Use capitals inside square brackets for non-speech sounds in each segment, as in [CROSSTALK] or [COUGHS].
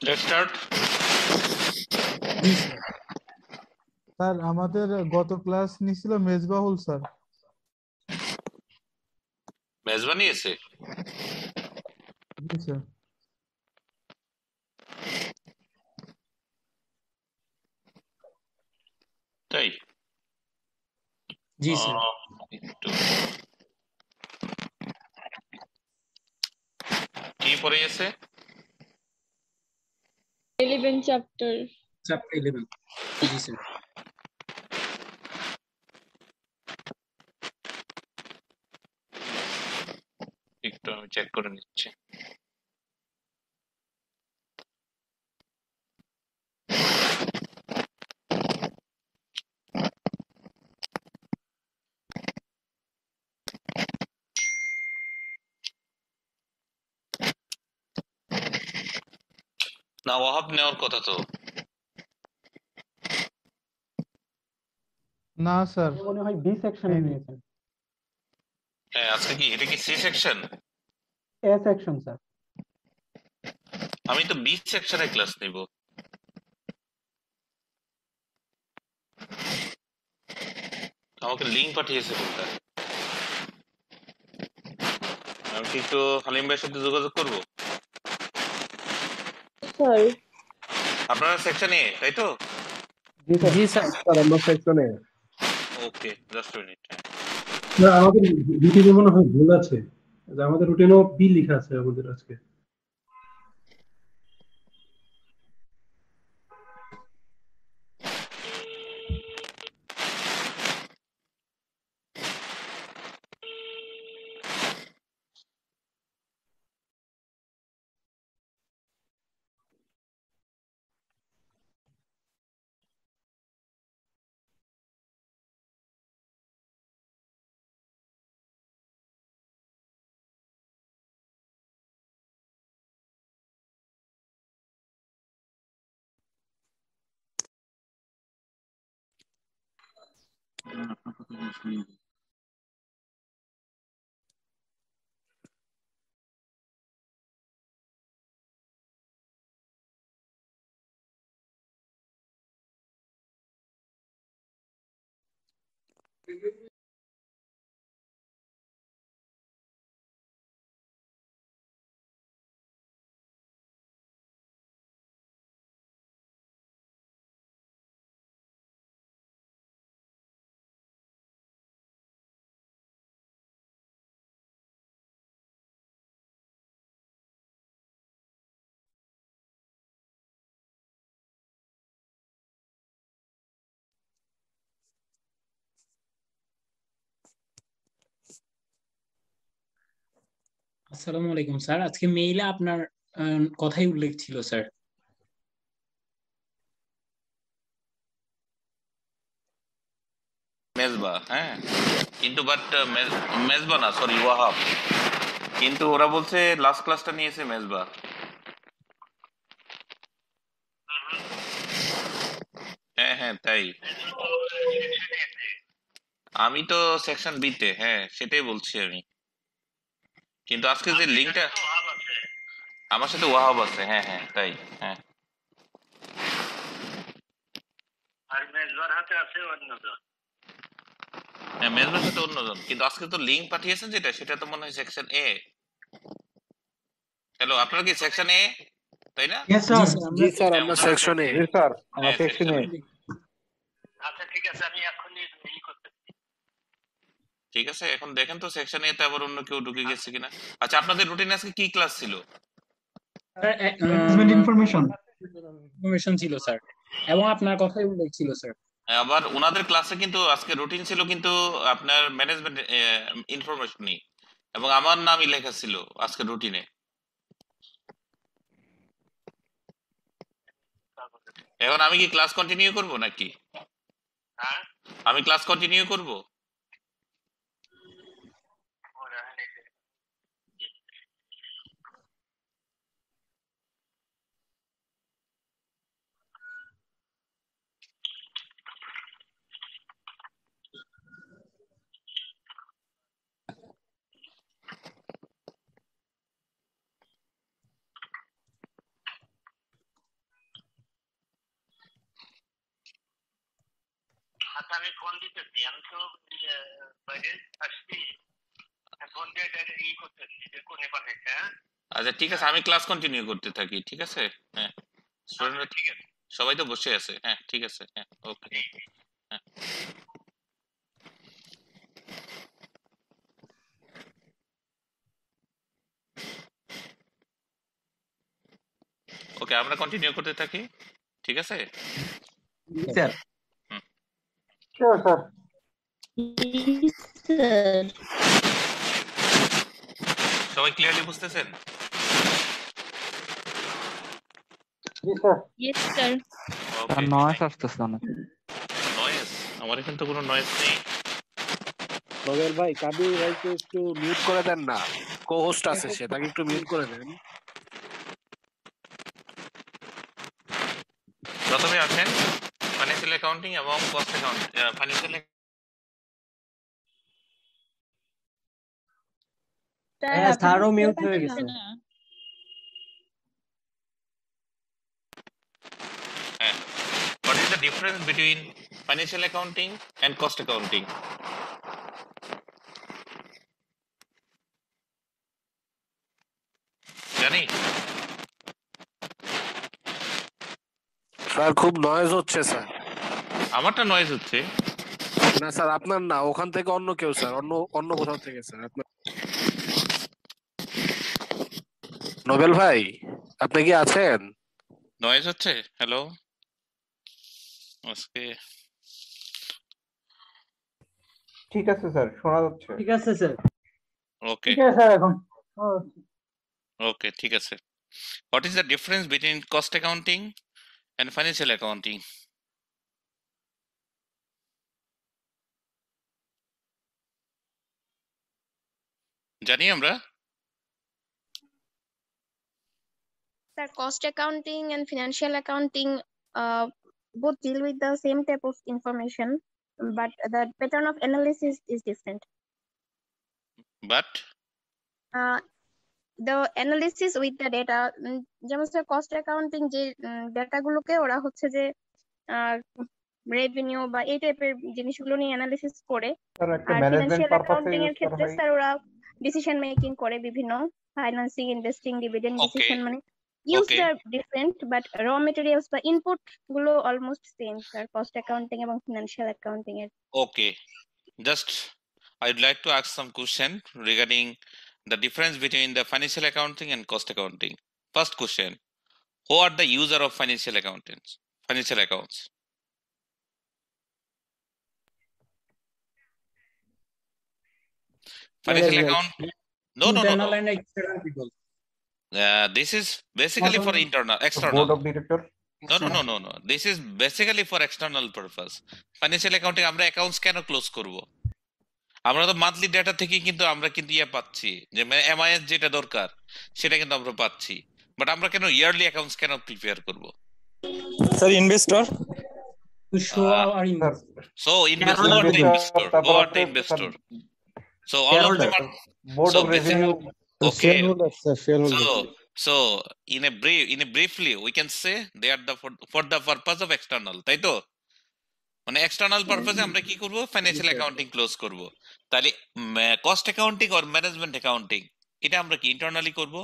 Let's start sir আমাদের গত class নিছিল মেজবাহুল স্যার। মেজবানি এসে জি স্যার তাই? জি স্যার। কি পড়ে গেছে? Eleven chapter. চ্যাপ্টার ইলেভেন জি স্যার একটু আমি চেক করে নিচ্ছি। না নেওয়ার কথা তো। না স্যার। মনে হয় বি সেকশনে নিয়েছেন হ্যাঁ আজকে কি এটা কি C section A section sir আমি তো বি সেকশনে ক্লাস নিব। আমাকে লিঙ্ক পাঠিয়েছে কোথায় আমি কি একটু হালিম ভাইয়ের সাথে যোগাযোগ করব? স্যার আপনারা সেকশন এ তাই তো? জি স্যার। জি স্যার। আমরা সেকশনে ওকে জাস্ট মিনিট না আমাদের রুটিনে মনে হয় ভুল আছে। যে আমাদের রুটিনেও বি লেখা আছে আমাদের আজকে। Mm-hmm. আসসালামু আলাইকুম, স্যার। আজকে মেইলে আপনার কথাই উল্লেখ ছিল, স্যার। মেজবা হ্যাঁ? কিন্তু বাট মেজবা না সরি ওয়াহাব। কিন্তু ওরা বলছে লাস্ট ক্লাসটা নিয়েছে মেজবা। হ্যাঁ হ্যাঁ তাই। আমি তো সেকশন বিতে হ্যাঁ সেটাই বলছি আমি। কিন্তু আজকে যে লিঙ্কটা আমার সাথে ওয়াহাব আছে হ্যাঁ হ্যাঁ তাই হ্যাঁ আর মেজবার হাতে আছে অন্যজন হ্যাঁ মেজবার সাথে অন্যজন কিন্তু আজকে তো লিঙ্ক পাঠিয়েছেন যেটা সেটা তো মনে হয় সেকশন এ হ্যালো আপনারা কি সেকশন এ তাই না জি স্যার জি স্যার আমরা সেকশনে জি স্যার আমার হ্যাঁ, সেকশনে আচ্ছা ঠিক আছে আমি এখনই ই করতে ঠিক আছে? এখন দেখেন তো সেকশন এ তে আবার অন্য কেউ ঢুকে গেছে কিনা? আচ্ছা আপনাদের রুটিনে আজকে কি ক্লাস ছিল? ইনফরমেশন ইনফরমেশন ছিল স্যার এবং আপনার কথাই উল্লেখ ছিল স্যার আবার ওনাদের ক্লাসে কিন্তু আজকে রুটিন ছিল কিন্তু আপনার ম্যানেজমেন্ট ইনফরমেশনই এবং আমার নামই লেখা ছিল আজকে রুটিনে এখন আমি কি ক্লাস কন্টিনিউ করব নাকি? হ্যাঁ। আমি ক্লাস কন্টিনিউ করব? আচ্ছা আমি ফোন দিতেছি আমি তো ইয়ে, বাইরে আসছি। ফোন দিয়ে ই করতেছি যে কোনে পাঠাইছে হ্যাঁ? আচ্ছা ঠিক আছে আমি ক্লাস কন্টিনিউ করতে থাকি ঠিক আছে? হ্যাঁ। স্টুডেন্ট আচ্ছা, ঠিক আছে। সবাই তো বসে আছে হ্যাঁ ঠিক আছে হ্যাঁ ওকে। হ্যাঁ। ওকে আমরা কন্টিনিউ করতে থাকি ঠিক আছে? স্যার শিওর স্যার সবাই ক্লিয়ারলি বুঝতেছেন জি স্যার Yes, sir. নয়েস আসতেছে অনেক আমার এখানে তো কোনো নয়েজ নেই। নোবেল ভাই কাবির ভাইকে একটু মিউট করে দেন না। কো হোস্ট আছে সে তাকে একটু মিউট করে দেন। প্রথমে আছেন ফাইন্যান্সিয়াল অ্যাকাউন্টিং এবং কস্ট অ্যাকাউন্ট ফাইন্যান্সিয়াল Sir, হ্যাঁ, আপনি স্যারও বুঝতে mute হয়ে পারছেন গেছে। না? What is the difference between financial accounting and cost accounting? জানি স্যার খুব নয়েজ হচ্ছে স্যার আমারটা নয়েজ হচ্ছে। না স্যার আপনার না ওখান থেকে অন্য কেউ স্যার অন্য অন্য কোথাও থেকে স্যার আপনার নোবেল ভাই আপনি কি আছেন? নয়েজ হচ্ছে? হ্যালো আজকে ঠিক আছে স্যার শোনা যাচ্ছে। ঠিক আছে স্যার। ওকে ঠিক আছে স্যার এখন। ওকে ঠিক আছে। What is the difference between cost accounting and financial accounting জানি আমরা। Sir cost accounting and financial accounting both deal with the same type of information but the pattern of analysis is different but the analysis with the data যেমন sir cost accounting যে data গুলোকে ওরা হচ্ছে যে revenue বা এই টাইপের জিনিসগুলো নিয়ে অ্যানালিসিস করে। আর ফিনান্সিয়াল অ্যাকাউন্টিং এর ক্ষেত্রে স্যার ওরা ডিসিশন মেকিং করে বিভিন্ন financing investing dividend Okay. Decision মানে use Okay. R different but raw materials বা ইনপুট গুলো almost same sir cost accounting এবং ফিনান্সিয়াল অ্যাকাউন্টিং এর Okay, just I'd like to ask some question regarding the difference between the financial accounting and cost accounting. First question, who are the user of financial accountants, financial accounts? Financial account? No, no, no, internal no. and external people. Uh, this is basically for internal, external. Of director No, no, no, no, no. This is basically for external purpose. Financial accounting আমরা accounts কেন close করব? আমরা তো monthly data থেকে কিন্তু আমরা কিন্তু ইয়ে পাচ্ছি যে এমআইএস যেটা দরকার সেটা কিন্তু আমরা পাচ্ছি বাট আমরা কেন ইয়ারলি অ্যাকাউন্টস কেন প্রিপেয়ার করব sir investor Uh, our investors. So invest who so all of them are board So of revenue okay. Sir so so in a brief in a briefly we can say they are the for, for the purpose of external. তাই তো মানে external পারপাসে আমরা কি করব financial accounting close করব তাহলে cost accounting or management accounting এটা আমরা কি ইন্টারনালি করব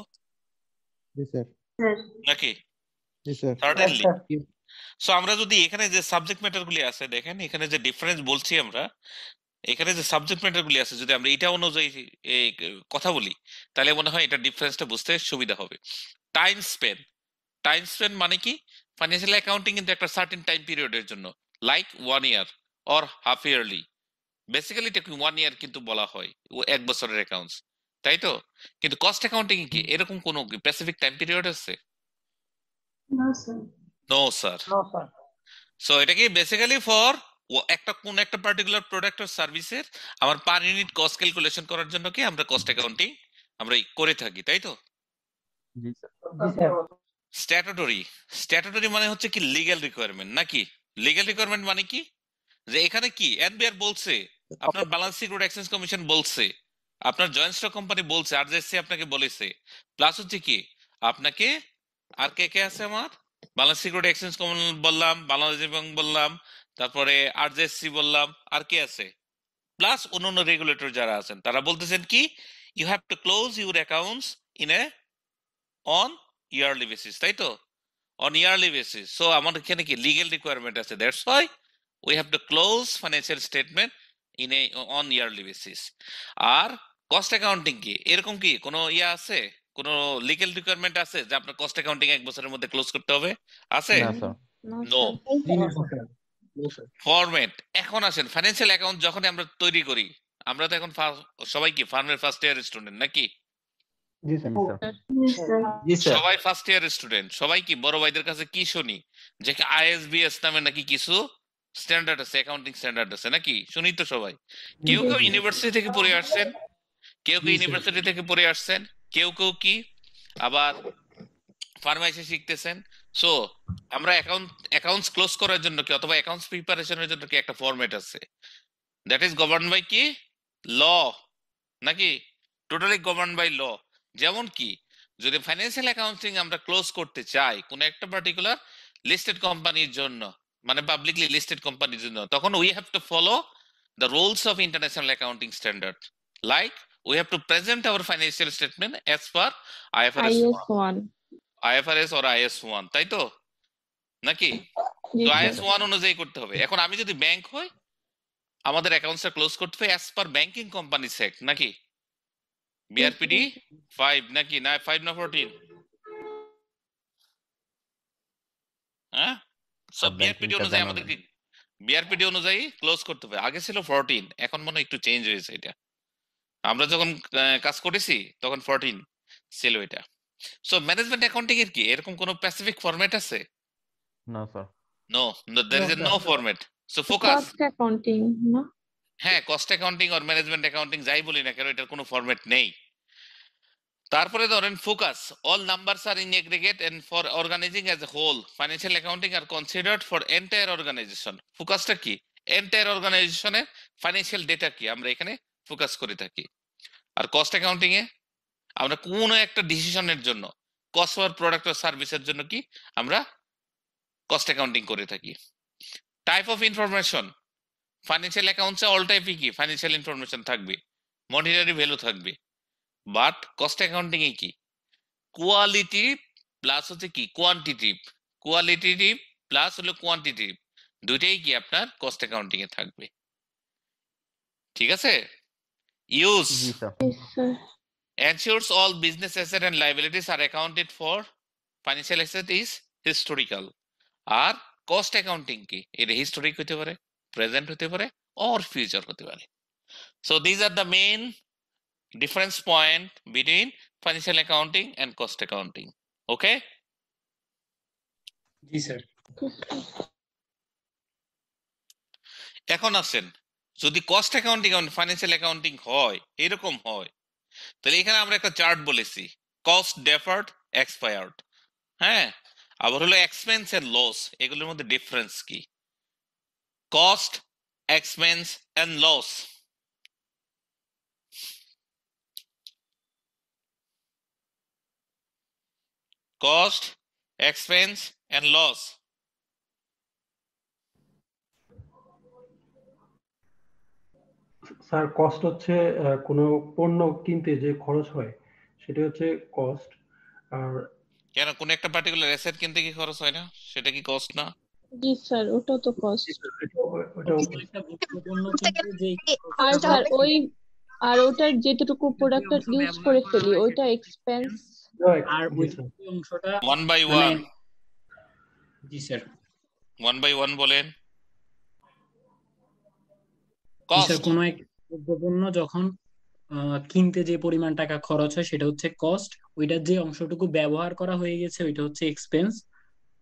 জি স্যার নাকি জি স্যার সার্টেনলি সো আমরা যদি এখানে যে সাবজেক্ট ম্যাটার গুলি আছে দেখেন এখানে যে ডিফারেন্স বলছি আমরা এখানে যে সাবজেক্ট ম্যাটার গুলি আছে যদি আমরা এটা অনুযায়ী কথা বলি তাহলে মনে হয় এটা ডিফারেন্সটা বুঝতে সুবিধা হবে। টাইম স্পেন টাইম স্পেন মানে কি? ফাইন্যান্সিয়াল অ্যাকাউন্টিং কিন্তু একটা সার্টেন টাইম পিরিয়ডের জন্য like one year or half yearly basically এটাকে ওয়ান ইয়ার কিন্তু বলা হয় ও এক বছরের অ্যাকাউন্টস তাই তো? কিন্তু কস্ট অ্যাকাউন্টিং কি? এরকম কোনো স্পেসিফিক টাইম পিরিয়ড আছে? No sir no sir so এটা কি বেসিক্যালি ফর একটা কোন একটা পার্টিকুলার প্রোডাক্ট অর সার্ভিসের আমার পার ইউনিট কস্ট ক্যালকুলেশন করার জন্য কি আমরা কস্ট অ্যাকাউন্টিং আমরা করে থাকি তাই তো? জি স্যার। স্ট্যাটুটরি স্ট্যাটুটরি মানে হচ্ছে কি লিগ্যাল রিকোয়ারমেন্ট নাকি? লিগ্যাল রিকোয়ারমেন্ট মানে কি? যে এখানে কি? এনবিআর বলছে আপনার ব্যালেন্স সিকিউরিটি এক্সচেঞ্জ কমিশন বলছে আপনার জয়েন্ট স্টক কোম্পানি বলছে আর জেসি আপনাকে বলেছে। প্লাস হচ্ছে কি আপনাকে আর কে কে আছে আমার? বাংলাদেশ সিকিউরিটি এক্সচেঞ্জ বললাম বাংলাদেশ ব্যাংক বললাম তারপরে আরজেসি বললাম আর কে আছে? প্লাস অন্যান্য রেগুলেটর যারা আছেন তারা বলতেছেন কি you have to close your accounts in a on yearly basis তাই তো? অন ইয়ারলি বেসিস সো আমার এখানে কি লিগেল রিকোয়ারমেন্ট আছে? That's why we have to close financial statement in a on yearly basis R cost accounting কি? এরকম কি? কোনো ইয়ে আছে? কোনো লিগেল রিকোয়ারমেন্ট আছে যে আপনার কস্ট অ্যাকাউন্টিং এক বছরের মধ্যে ক্লোজ করতে হবে? আছে? না। ফরম্যাট এখন আসেন ফাইন্যান্সিয়াল অ্যাকাউন্ট যখন আমরা তৈরি করি আমরা তো এখন সবাই কি ফার্মের ফার্স্ট ইয়ার স্টুডেন্ট নাকি? জি স্যার জি স্যার। সবাই ফার্স্ট ইয়ার স্টুডেন্ট সবাই কি বড় ভাইদের কাছে কি শুনি? যে আইএসবিএস নামে নাকি কিছু স্ট্যান্ডার্ড আছে অ্যাকাউন্টিং স্ট্যান্ডার্ড আছে নাকি? শুনি তো সবাই। কেউ কেউ ইউনিভার্সিটি থেকে পড়ে আসছেন? কেউ কেউ ইউনিভার্সিটি থেকে পড়ে আসছেন? কেউ কেউ কি আবার ফার্মে এসে শিখতেছেন? সো আমরা অ্যাকাউন্ট অ্যাকাউন্টস ক্লোজ করার জন্য কি অথবা অ্যাকাউন্টস প্রিপারেশনের জন্য কি একটা ফরম্যাট আছে? দ্যাট ইজ গভর্ন বাই কি? ল নাকি? টোটালি গভর্ন বাই ল যেমন কি যদি ফাইন্যান্সিয়াল অ্যাকাউন্টিং আমরা ক্লোজ করতে চাই কোন একটা পার্টিকুলার লিস্টেড কোম্পানির জন্য মানে পাবলিকলি লিস্টেড কোম্পানির জন্য তখন we have to follow the rules of international accounting standard like we have to present our financial statement as per IFRS one. IFRS or IAS one তাই তো? নাকি? তো আইএস ওয়ান অনুযায়ী করতে হবে। এখন আমি যদি ব্যাংক হই আমাদের অ্যাকাউন্টসটা ক্লোজ করতে হবে as per banking company sect নাকি? বিআরপিডি ফাইভ নাকি? না ফাইভ না ফোরটিন হ্যাঁ? সব বিআরপিডি অনুযায়ী জানা আমাদের নেই। বিআরপিডি অনুযায়ী ক্লোজ করতে হবে। আগে ছিল ফোরটিন এখন মনে হয় একটু চেঞ্জ হয়েছে এটা। আমরা যখন কাজ করেছি তখন ফোরটিন ছিল এটা। সো ম্যানেজমেন্ট অ্যাকাউন্টিং এর কি? এরকম কোনো স্পেসিফিক ফরম্যাট আছে? না sir no there is No, no format so focus Cost accounting, no? হ্যাঁ কস্ট অ্যাকাউন্টিং আর ম্যানেজমেন্ট অ্যাকাউন্টিং যাই বলি না কেন এটার কোনো ফরম্যাট নেই। তারপরে ধরেন focus all numbers are in aggregate and for organising as a whole financial accounting are considered for entire organisation ফোকাসটা কি? এন্টায়ার অর্গানাইজেশনের ফাইন্যান্সিয়াল ডেটা কি? আমরা এখানে ফোকাস করে থাকি। আর কস্ট অ্যাকাউন্টিং এ আমরা কোনো একটা ডিসিশনের জন্য কস্ট ফর প্রোডাক্ট আর সার্ভিসের জন্য কি আমরা কস্ট অ্যাকাউন্টিং করে থাকি। টাইপ অফ ইনফরমেশন ফাইন্যান্সিয়াল অ্যাকাউন্টসে অল টাইপই কি? ফাইন্যান্সিয়াল ইনফরমেশন থাকবে মনিটারি ভ্যালু থাকবে বাট কস্ট অ্যাকাউন্টিং এ কি? কোয়ালিটি প্লাস হচ্ছে কি? কোয়ান্টিটিভ কোয়ালিটিটিভ প্লাস হলো কোয়ান্টিটিভ দুইটাই কি আপনার কস্ট অ্যাকাউন্টিং এ থাকবে। ঠিক আছে? Use ensures all business asset and liabilities are accounted for. Financial asset is historical. আর কস্ট অ্যাকাউন্টিং কি এটা হিস্টোরিক হতে পারে প্রেজেন্ট হতে পারে অর ফিউচার হতে পারে. So these are the main difference point between financial accounting and cost accounting okay G sir এখন আসেন যদি কস্ট অ্যাকাউন্টিং ফাইন্যান্সিয়াল অ্যাকাউন্টিং হয় এরকম হয় তাহলে এখানে আমরা একটা চার্ট বলেছি কস্ট ডেফার্ড এক্সপায়ার্ড হ্যাঁ আবার হলো এক্সপেন্স এন্ড লস এগুলোর মধ্যে ডিফারেন্স কি cost expense and loss cost expense and loss sir cost হচ্ছে কোনো পণ্য কিনতে যে খরচ হয় সেটা হচ্ছে কস্ট আর কেন? কোন একটা পার্টিকুলার অ্যাসেট কিনতে কি খরচ হয় না? সেটা কি কস্ট না? জি স্যার ওটাও তো কস্ট ওটাও একটা গুরুত্বপূর্ণ কিন্তু যে আর স্যার ওই আর ওটার যেটুকু প্রোডাক্ট ইউজ করে ফেলি ওইটা এক্সপেন্স আর ওই অংশটা ওয়ান বাই ওয়ান জি স্যার ওয়ান বাই ওয়ান বলেন। কস্ট কোনো এক দ্রব্যপণ্য যখন আহ, কিনতে যে পরিমাণ টাকা খরচ হয় সেটা হচ্ছে কস্ট ওইটার যে অংশটুকু ব্যবহার করা হয়ে গেছে ওইটা হচ্ছে এক্সপেন্স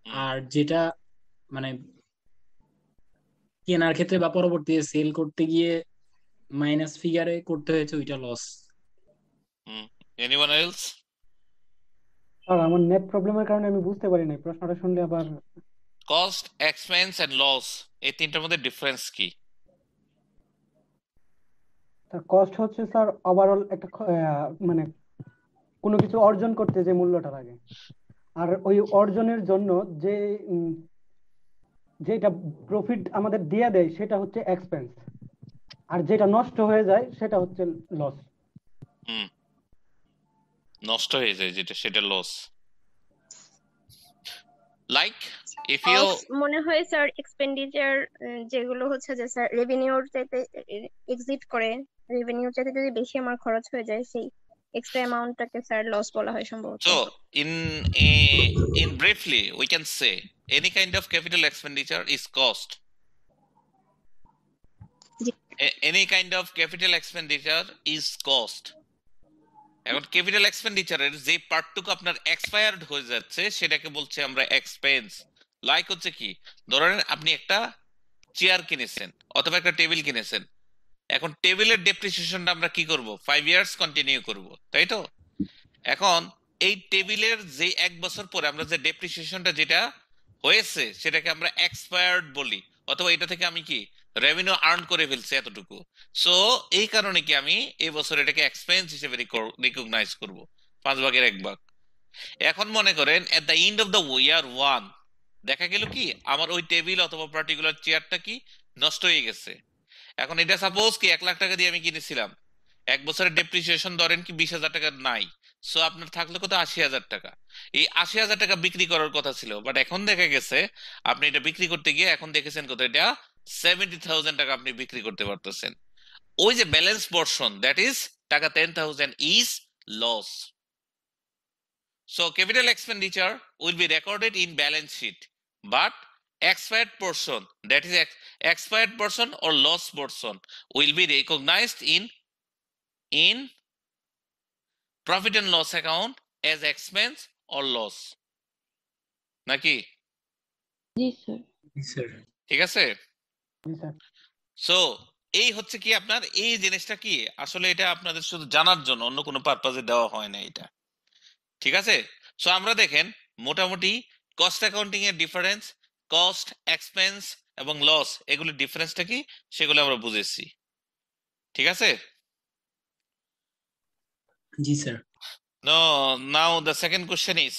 আর যেটা মানে কেনার ক্ষেত্রে বা পরবর্তীতে সেল করতে গিয়ে মাইনাস ফিগারে করতে হয়েছে ওইটা লস এনিওয়ান এলস স্যার আমার নেট প্রবলেমের কারণে আমি বুঝতে পারি নাই প্রশ্নটা শুনলে আবার কস্ট এক্সপেন্স এন্ড লস এই তিনটার মধ্যে ডিফারেন্স কি? কস্ট হচ্ছে স্যার ওভারঅল একটা আহ, মানে কোনো কিছু অর্জন করতে যে মূল্যটা লাগে আর ওই অর্জনের জন্য যে উম, যেটা প্রফিট আমাদের দিয়ে দেয় সেটা হচ্ছে এক্সপেন্স আর যেটা নষ্ট হয়ে যায় সেটা হচ্ছে লস হুম। নষ্ট হয়ে যায় যেটা সেটা লস লাইক ইফ ইউ মনে হয় স্যার এক্সপেন্ডিচার যেগুলো হচ্ছে যে স্যার রেভিনিউর চাইতে এক্সিট করে রেভিনিউর চাইতে যদি বেশি আমার খরচ হয়ে যায় সেই এক্সট্রা অ্যামাউন্টটাকে স্যার লস বলা হয় সম্ভবত So, in a, in briefly, we can say any kind of capital expenditure is cost. A- any kind of capital expenditure is cost. এখন ক্যাপিটাল এক্সপেন্ডিচারের যে পার্টটুকু আপনার এক্সপায়ার্ড হয়ে যাচ্ছে সেটাকে বলছে আমরা এক্সপেন্স লাইক হচ্ছে কি ধরেন আপনি একটা চেয়ার কিনেছেন অথবা একটা টেবিল কিনেছেন এখন টেবিলের ডেপ্রিসিয়েশনটা আমরা কি করব? ফাইভ ইয়ার্স কন্টিনিউ করব, তাই তো? এখন এই টেবিলের যে এক বছর পরে আমরা যে ডেপ্রিসিয়েশনটা যেটা হয়েছে, সেটাকে আমরা এক্সপায়ার্ড বলি। অথবা এটা থেকে আমি কি? রেভিনিউ আর্ন করে ফেলছি এতটুকু। সো এই কারণে কি আমি এই বছর এটাকে এক্সপেন্স হিসেবে রিকগনাইজ করব। পাঁচ ভাগের এক ভাগ। এখন মনে করেন at the end of the year one দেখা গেল কি? আমার ওই টেবিল অথবা পার্টিকুলার চেয়ারটা কি নষ্ট হয়ে গেছে। এখন এটা সাপোজ কি এক লাখ টাকা দিয়ে আমি কিনেছিলাম। এক বছরের ডেপ্রিসিয়েশন ধরেন কি বিশ হাজার টাকা নাই। সো আপনার থাকল কত? আশি হাজার টাকা। এই আশি হাজার টাকা বিক্রি করার কথা ছিল বাট এখন দেখা গেছে, আপনি এটা বিক্রি করতে গিয়ে এখন দেখেছেন কত? এটা সেভেন্টি থাউজেন্ড টাকা আপনি বিক্রি করতে পারতেছেন। ওই যে ব্যালেন্স পোর্শন দ্যাট ইজ টাকা ten thousand is loss So, capital expenditure will be recorded in balance sheet but expired portion, that is ex- expired portion or loss portion, will be recognized in in profit and loss account as expense or loss. নাকি জি sir sir ঠিক আছে so এই হচ্ছে কি আপনার এই জিনিসটা কি আসলে এটা আপনাদের শুধু জানার জন্য অন্য কোনো পারপাজে দেওয়া হয় না এটা ঠিক আছে সো আমরা দেখেন মোটামুটি কস্ট অ্যাকাউন্টিং এর ডিফারেন্স কস্ট এক্সপেন্স এবং লস এগুলির ডিফারেন্সটা কি? সেগুলো আমরা বুঝেছি। ঠিক আছে? জি sir no now the second question is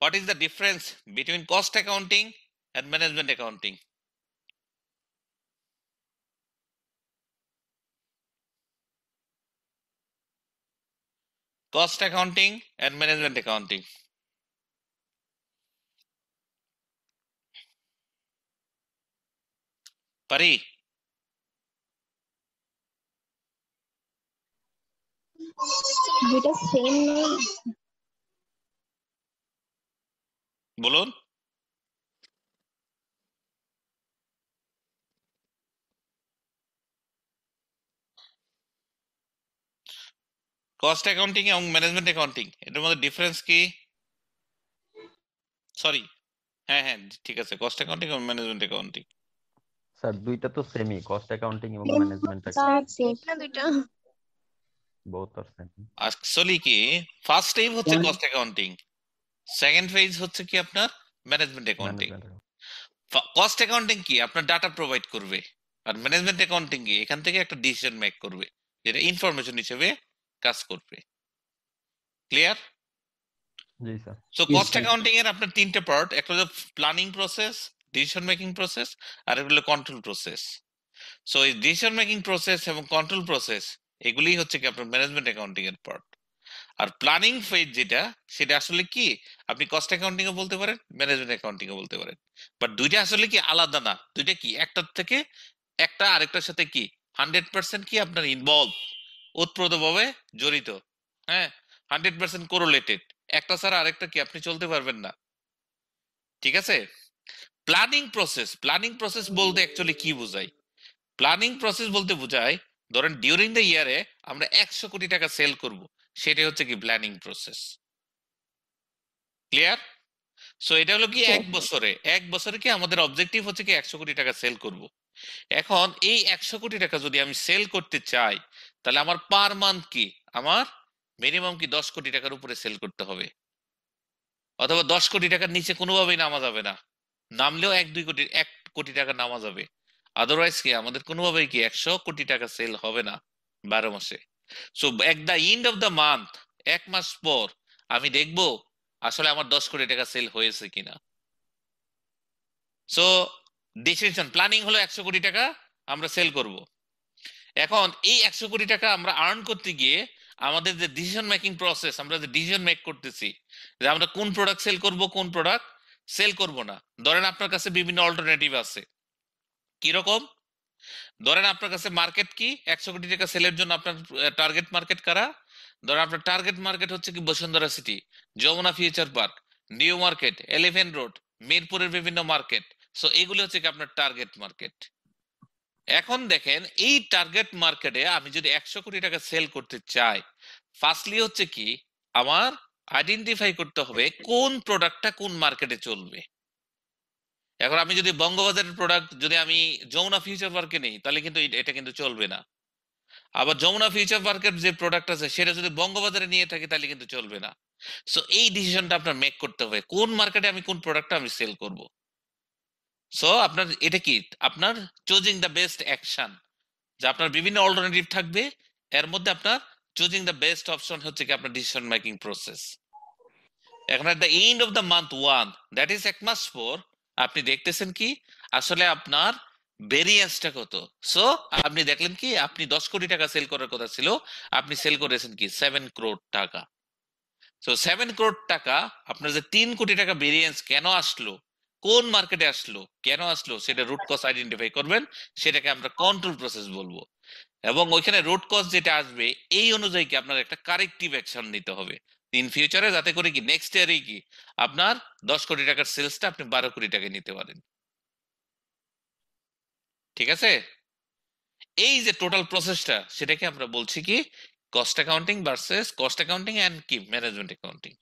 what is the difference between cost accounting and management accounting cost accounting and management accounting Pari, দুইটা সেম না বলুন কস্ট অ্যাকাউন্টিং এবং ম্যানেজমেন্ট অ্যাকাউন্টিং এটার মধ্যে ডিফারেন্স কি সরি হ্যাঁ হ্যাঁ ঠিক আছে কস্ট অ্যাকাউন্টিং এবং ম্যানেজমেন্ট অ্যাকাউন্টিং স্যার দুইটা তো সেমই কস্ট অ্যাকাউন্টিং এবং ম্যানেজমেন্ট স্যার সেম না দুইটা। বোথ আর সেম অ্যাকচুয়ালি কি ফার্স্ট স্টেপ হচ্ছে কস্ট অ্যাকাউন্টিং সেকেন্ড ফেজ হচ্ছে কি আপনার ম্যানেজমেন্ট অ্যাকাউন্টিং কস্ট অ্যাকাউন্টিং কি? আপনার ডাটা প্রোভাইড করবে আর ম্যানেজমেন্ট অ্যাকাউন্টিং কি? এখান থেকে একটা ডিসিশন মেক করবে যেটা ইনফরমেশন হিসেবে কাজ করবে। ক্লিয়ার জি স্যার। সো কস্ট অ্যাকাউন্টিং এর আপনার তিনটে পার্ট একটা হলো planning process decision making process আর হলো কন্ট্রোল প্রসেস সো এই ডিসিশন মেকিং প্রসেস এবং কন্ট্রোল প্রসেস এগুলি হচ্ছে কি আপনার ম্যানেজমেন্ট অ্যাকাউন্টিং এর পার্ট আর প্ল্যানিং ফেজ যেটা, সেটা আসলে কি? আপনি কস্ট অ্যাকাউন্টিং বলতে পারেন ম্যানেজমেন্ট অ্যাকাউন্টিং বলতে পারেন। বাট দুইটা আসলে কি আলাদা না? দুইটা কি? একটার থেকে একটা আরেকটার সাথে কি? হান্ড্রেড পার্সেন্ট কি আপনার ইনভলভ ওতপ্রোতভাবে জড়িত। হ্যাঁ? হান্ড্রেড পার্সেন্ট কোরিলেটেড একটা ছাড়া আরেকটা কি আপনি চলতে পারবেন না। ঠিক আছে? প্ল্যানিং প্রসেস প্ল্যানিং প্রসেস বলতে অ্যাকচুয়ালি কি বোঝায়? প্ল্যানিং প্রসেস বলতে বোঝায় ধরেন ডিউরিং দ্য ইয়ারে আমরা একশো কোটি টাকা সেল করব সেটাই হচ্ছে কি প্ল্যানিং প্রসেস ক্লিয়ার সো এটা হলো কি এক বছরে এক বছরে কি আমাদের অবজেক্টিভ হচ্ছে কি একশো কোটি টাকা সেল করব। এখন এই একশো কোটি টাকা যদি আমি সেল করতে চাই তাহলে আমার পার মান্থ কি? আমার মিনিমাম কি দশ কোটি টাকার উপরে সেল করতে হবে। অথবা দশ কোটি টাকার নিচে কোনোভাবেই নামা যাবে না। নামলেও এক, দুই কোটি, এক কোটি টাকা নামা যাবে। আদারওয়াইজ কি, আমাদের কোনোভাবেই কি একশো কোটি টাকা সেল হবে না বারো মাসে। So at the end of the month এক মাস পর আমি দেখব আসলে আমার দশ কোটি টাকা সেল হয়েছে কিনা। সো ডিসিশন প্ল্যানিং হলো একশো কোটি টাকা আমরা সেল করব। এখন এই একশো কোটি টাকা আমরা আর্ন করতে গিয়ে আমাদের যে ডিসিশন মেকিং প্রসেস আমরা যে ডিসিশন মেক করতেছি, যে আমরা কোন প্রোডাক্ট সেল করব, কোন প্রোডাক্ট সেল করব না। ধরেন আপনার কাছে বিভিন্ন অল্টারনেটিভ আছে। কীরকম? ধরেন আপনার কাছে মার্কেট কি? একশো কোটি টাকা সেলের জন্য আপনার টার্গেট মার্কেট কারা? ধরেন আপনার টার্গেট মার্কেট হচ্ছে কি Bashundhara City Jamuna Future Park New Market Elephant Road মিরপুরের বিভিন্ন মার্কেট সো এগুলো হচ্ছে কি আপনার টার্গেট মার্কেট এখন দেখেন, এই টার্গেট মার্কেটে আমি যদি একশো কোটি টাকা সেল করতে চাই ফার্স্টলি হচ্ছে কি, আমার আইডেন্টিফাই করতে হবে কোন প্রোডাক্টটা কোন মার্কেটে চলবে। এখন আমি যদি বঙ্গবাজারের প্রোডাক্ট যদি আমি যমুনা ফিউচার পার্কে নেই, তাহলে কিন্তু এটা- কিন্তু চলবে না। আবার যমুনা ফিউচার পার্কের যে প্রোডাক্ট আছে, সেটা যদি বঙ্গবাজারে নিয়ে থাকি, তাহলে কিন্তু চলবে না। সো এই ডিসিশনটা আপনার মেক করতে হবে, কোন মার্কেটে আমি কোন প্রোডাক্টটা আমি সেল করব। সো আপনার, এটা কি? আপনার চুজিং দ্য বেস্ট অ্যাকশন যে আপনার বিভিন্ন অল্টারনেটিভ থাকবে, এর মধ্যে আপনার চুজিং দ্য বেস্ট অপশন হচ্ছে কি আপনার ডিসিশন মেকিং প্রসেস এখন at the end of the month one that is এক মাস ফোর আপনি দেখতেছেন কি আসলে আপনার ভেরিয়েন্সটা কত? সো আপনি দেখলেন কি আপনি দশ কোটি টাকা সেল করার কথা ছিল, আপনি সেল করেছেন কি সেভেন ক্রোড টাকা। সো সেভেন ক্রোড টাকা, আপনার যে তিন কোটি টাকা ভেরিয়েন্স কেন আসলো? কোন মার্কেটে আসলো? কেন আসলো? সেটা রুট কজ আইডেন্টিফাই করবেন, সেটাকে আমরা কন্ট্রোল প্রসেস বলব। এবং ওইখানে রুট কজ যেটা আসবে এই অনুযায়ী কি আপনার একটা কারেক্টিভ অ্যাকশন নিতে হবে। ইন ফিউচারে যাতে করে কি নেক্সট ইয়ারে কি আপনার দশ কোটি টাকার সেলসটা আপনি বারো কোটি টাকায় নিতে পারেন। ঠিক আছে? এই যে টোটাল প্রসেসটা সেটাকে আমরা বলছি কি cost accounting versus cost accounting and কি ম্যানেজমেন্ট অ্যাকাউন্টিং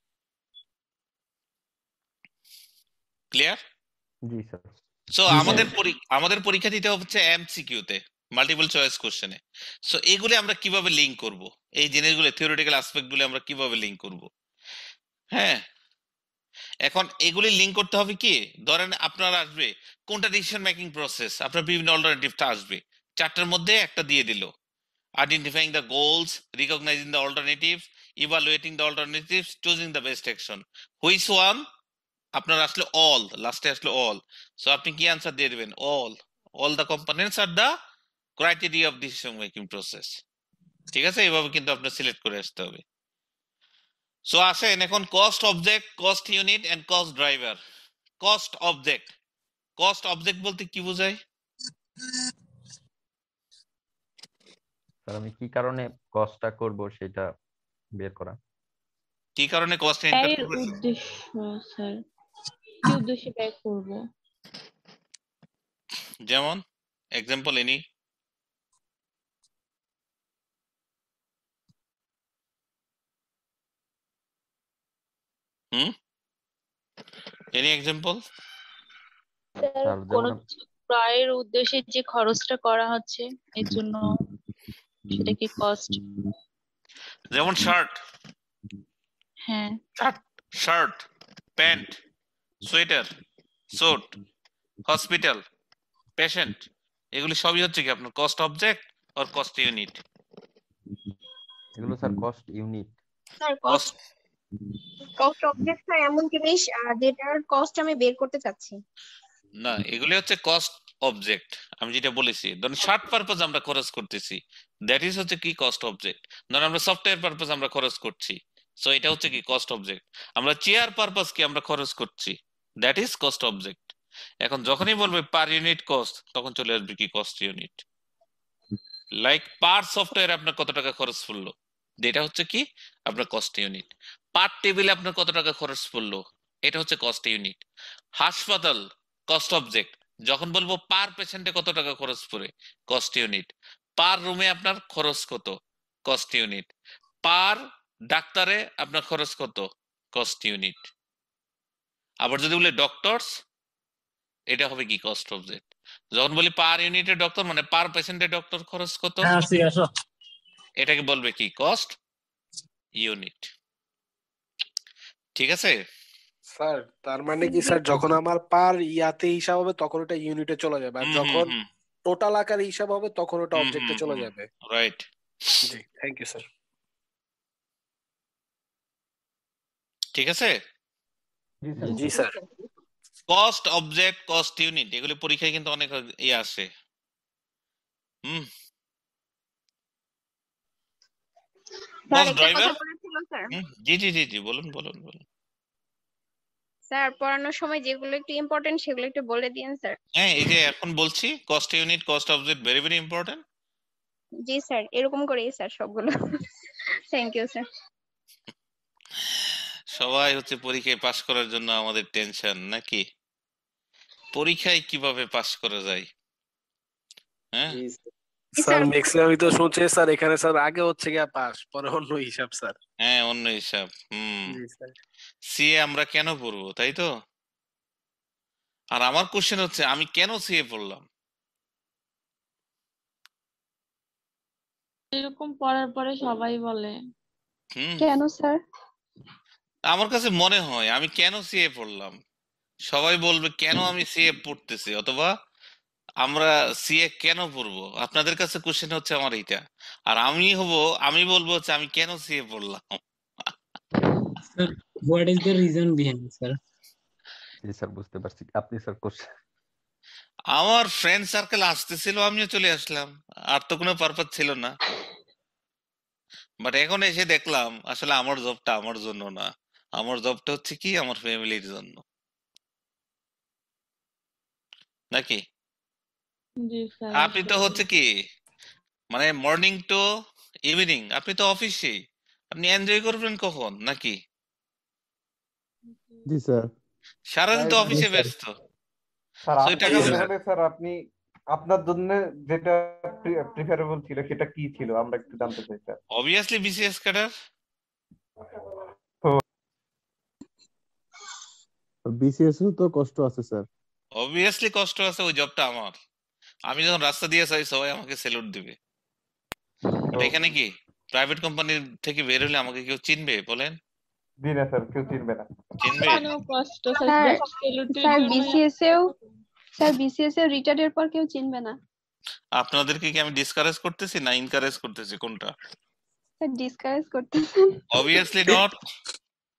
ক্লিয়ার জি স্যার সো আমাদের পরি- আমাদের পরীক্ষা দিতে হচ্ছে এমসিকিউ তে। মাল্টিপল চয়েস কোশ্চেনে সো এগুলি আমরা কীভাবে লিংক করব? এই জিনিসগুলো থিওরিটিক্যাল অ্যাসপেক্টগুলো আমরা কীভাবে লিংক করব? হ্যাঁ? এখন এগুলি লিংক করতে হবে কি? ধরেন আপনার আসবে, কোনটা ডিসিশন মেকিং প্রসেস আপনার বিভিন্ন অল্টারনেটিভটা আসবে। চারটার মধ্যে একটা দিয়ে দিল। Identifying the goals recognising the alternative evaluating the alternatives choosing the best action which one আপনার আসলে অল লাস্টে আসলে অল সো আপনি কি আনসার দিয়ে দেবেন? All all the components are the criteria of decision making process ঠিক আছে? এইভাবে কিন্তু আপনার সিলেক্ট করে আসতে হবে। সো আসেন এখন cost object cost unit and cost driver cost object cost object বলতে কি বোঝায়? স্যার আমি কি কারণে কস্টটা করব সেটা বের করা? কি কারণে কস্ট ইনকাম ব্যয়ের উদ্দেশ্য স্যার কি উদ্দেশ্যে ব্যয় করব? যেমন example any hmm? Any example কোনো ক্রয়ের উদ্দেশ্যে যে খরচটা করা হচ্ছে এর জন্য সেটাকে কস্ট যেমন শার্ট হ্যাঁ। Shirt pant sweater suit hospital patient এগুলি সবই হচ্ছে কি আপনার কস্ট অবজেক্ট আর কস্ট ইউনিট এগুলো sir cost unit sir cost cost object এমন জিনিস আহ, যেটার কস্ট আমি বের করতে চাচ্ছি? না এগুলি হচ্ছে কস্ট অবজেক্ট আমি যেটা বলেছি। শার্ট পারপাস আমরা খরচ করতেছি। দ্যাট ইজ হচ্ছে কি কস্ট অবজেক্ট আমরা সফটওয়্যার পারপাস আমরা খরচ করছি। সো এটা হচ্ছে কি কস্ট অবজেক্ট আমরা চেয়ার পারপাস কি আমরা খরচ করছি। দ্যাট ইজ কস্ট অবজেক্ট এখন যখনই বলবে পার ইউনিট কস্ট তখন চলে আসবে কি cost unit like per software আপনার কত টাকা খরচ পড়ল এটা হচ্ছে কি? আপনার কস্ট ইউনিট পার টেবিলে আপনার কত টাকা খরচ পড়ল? এটা হচ্ছে কস্ট ইউনিট হাসপাতাল কস্ট অবজেক্ট যখন বলব পার পেশেন্টে কত টাকা খরচ পড়ে? কস্ট ইউনিট পার রুমে আপনার খরচ কত? কস্ট ইউনিট পার ডাক্তারে আপনার খরচ কত? কস্ট ইউনিট আবার যদি বলি ডক্টরস এটা হবে কি কস্ট অবজেক্ট যখন বলি পার ইউনিটে ডক্টর মানে পার পেশেন্টে ডক্টর খরচ কত? হ্যাঁ এটাকে বলবে কি? কস্ট ইউনিট ঠিক আছে? স্যার তার মানে কি স্যার যখন আমার পার ইয়াতে হিসাব হবে তখন ওটা ইউনিটে চলে যাবে। আর যখন টোটাল আকারে হিসাব হবে তখন ওটা অবজেক্টে চলে যাবে। রাইট জি থ্যাংক ইউ স্যার ঠিক আছে? জি sir. Cost object cost unit এগুলি পরীক্ষায় কিন্তু অনেক ইয়ে আসে হুম। স্যার বস ড্রাইভার স্যার। জি জি জি জি বলুন বলুন বলুন। স্যার পড়ানোর সময় যেগুলো একটু ইম্পর্টেন্ট সেগুলো একটু বলে দিন স্যার। হ্যাঁ এই যে এখন বলছি cost unit cost object very very important জি স্যার এরকম করেই স্যার সবগুলো। থ্যাংক ইউ স্যার সবাই হচ্ছে পরীক্ষায় পাশ করার জন্য আমাদের টেনশন নাকি? পরীক্ষায় কীভাবে পাশ করা যায়? হ্যাঁ? স্যার ম্যাক্সিমামই তো শুনছে স্যার এখানে স্যার আগে হচ্ছে গিয়া পাস পরে অন্য হিসাব স্যার। হ্যাঁ অন্য হিসাব হুম। জি স্যার। সিএ আমরা কেন পড়ব তাই তো? আর আমার কোশ্চেন হচ্ছে আমি কেন সিএ পড়লাম? এরকম পড়ার পরে সবাই বলে। হুম। কেন স্যার? আমার কাছে মনে হয় আমি কেন সিএ পড়লাম? সবাই বলবে কেন আমি সিএ পড়তেছি? অথবা আমরা সিএ কেন পড়ব? আপনাদের কাছে কোশ্চেন হচ্ছে আমার এইটা। আর আমি হব আমি বলব হচ্ছে আমি কেন সিএ পড়লাম? Sir what is the reason behind sir G sir বুঝতে পারছি। আপনি স্যার কোশ্চেন আমার ফ্রেন্ড সার্কেল আসতেছিল আমিও চলে আসলাম। আর তো কোনো পারপাস ছিল না। বাট এখন এসে দেখলাম আসলে আমার জবটা আমার জন্য না। আমার জবটা হচ্ছে কি? আমার ফ্যামিলির জন্য। নাকি? আপনি তো হচ্ছে কি মানে মর্নিং টু ইভিনিং আপনি তো অফিসে আপনি এনজয় করবেন কখন নাকি? জি স্যার। সারাদিন তো অফিসে স্যার। ব্যস্ত। স্যার আপনি আপনার জন্য যেটা প্রিফারেবল ছিল সেটা কি ছিল? আমরা একটু জানতে চাই sir. Obviously BCS cadre BCS তো কষ্ট আছে স্যার। অবভিয়াসলি কষ্ট আছে ওই জবটা আমার। আমি যখন রাস্তা দিয়ে যাই সবাই আমাকে স্যালুট দিবে। এখানে কি? প্রাইভেট কোম্পানি থেকে বের হলে আমাকে কেউ চিনবে? বলেন। জি না স্যার কেউ চিনবে না। চিনবে? স্যার বিসিএস এও স্যার বিসিএস এও রিটায়ার্ডের পর কেউ চিনবে না। আপনাদেরকে কি আমি ডিসকারেজ করতেছি না ইনকারেজ করতেছি? কোনটা? স্যার ডিসকারেজ করতেছেন অবভিয়াসলি নট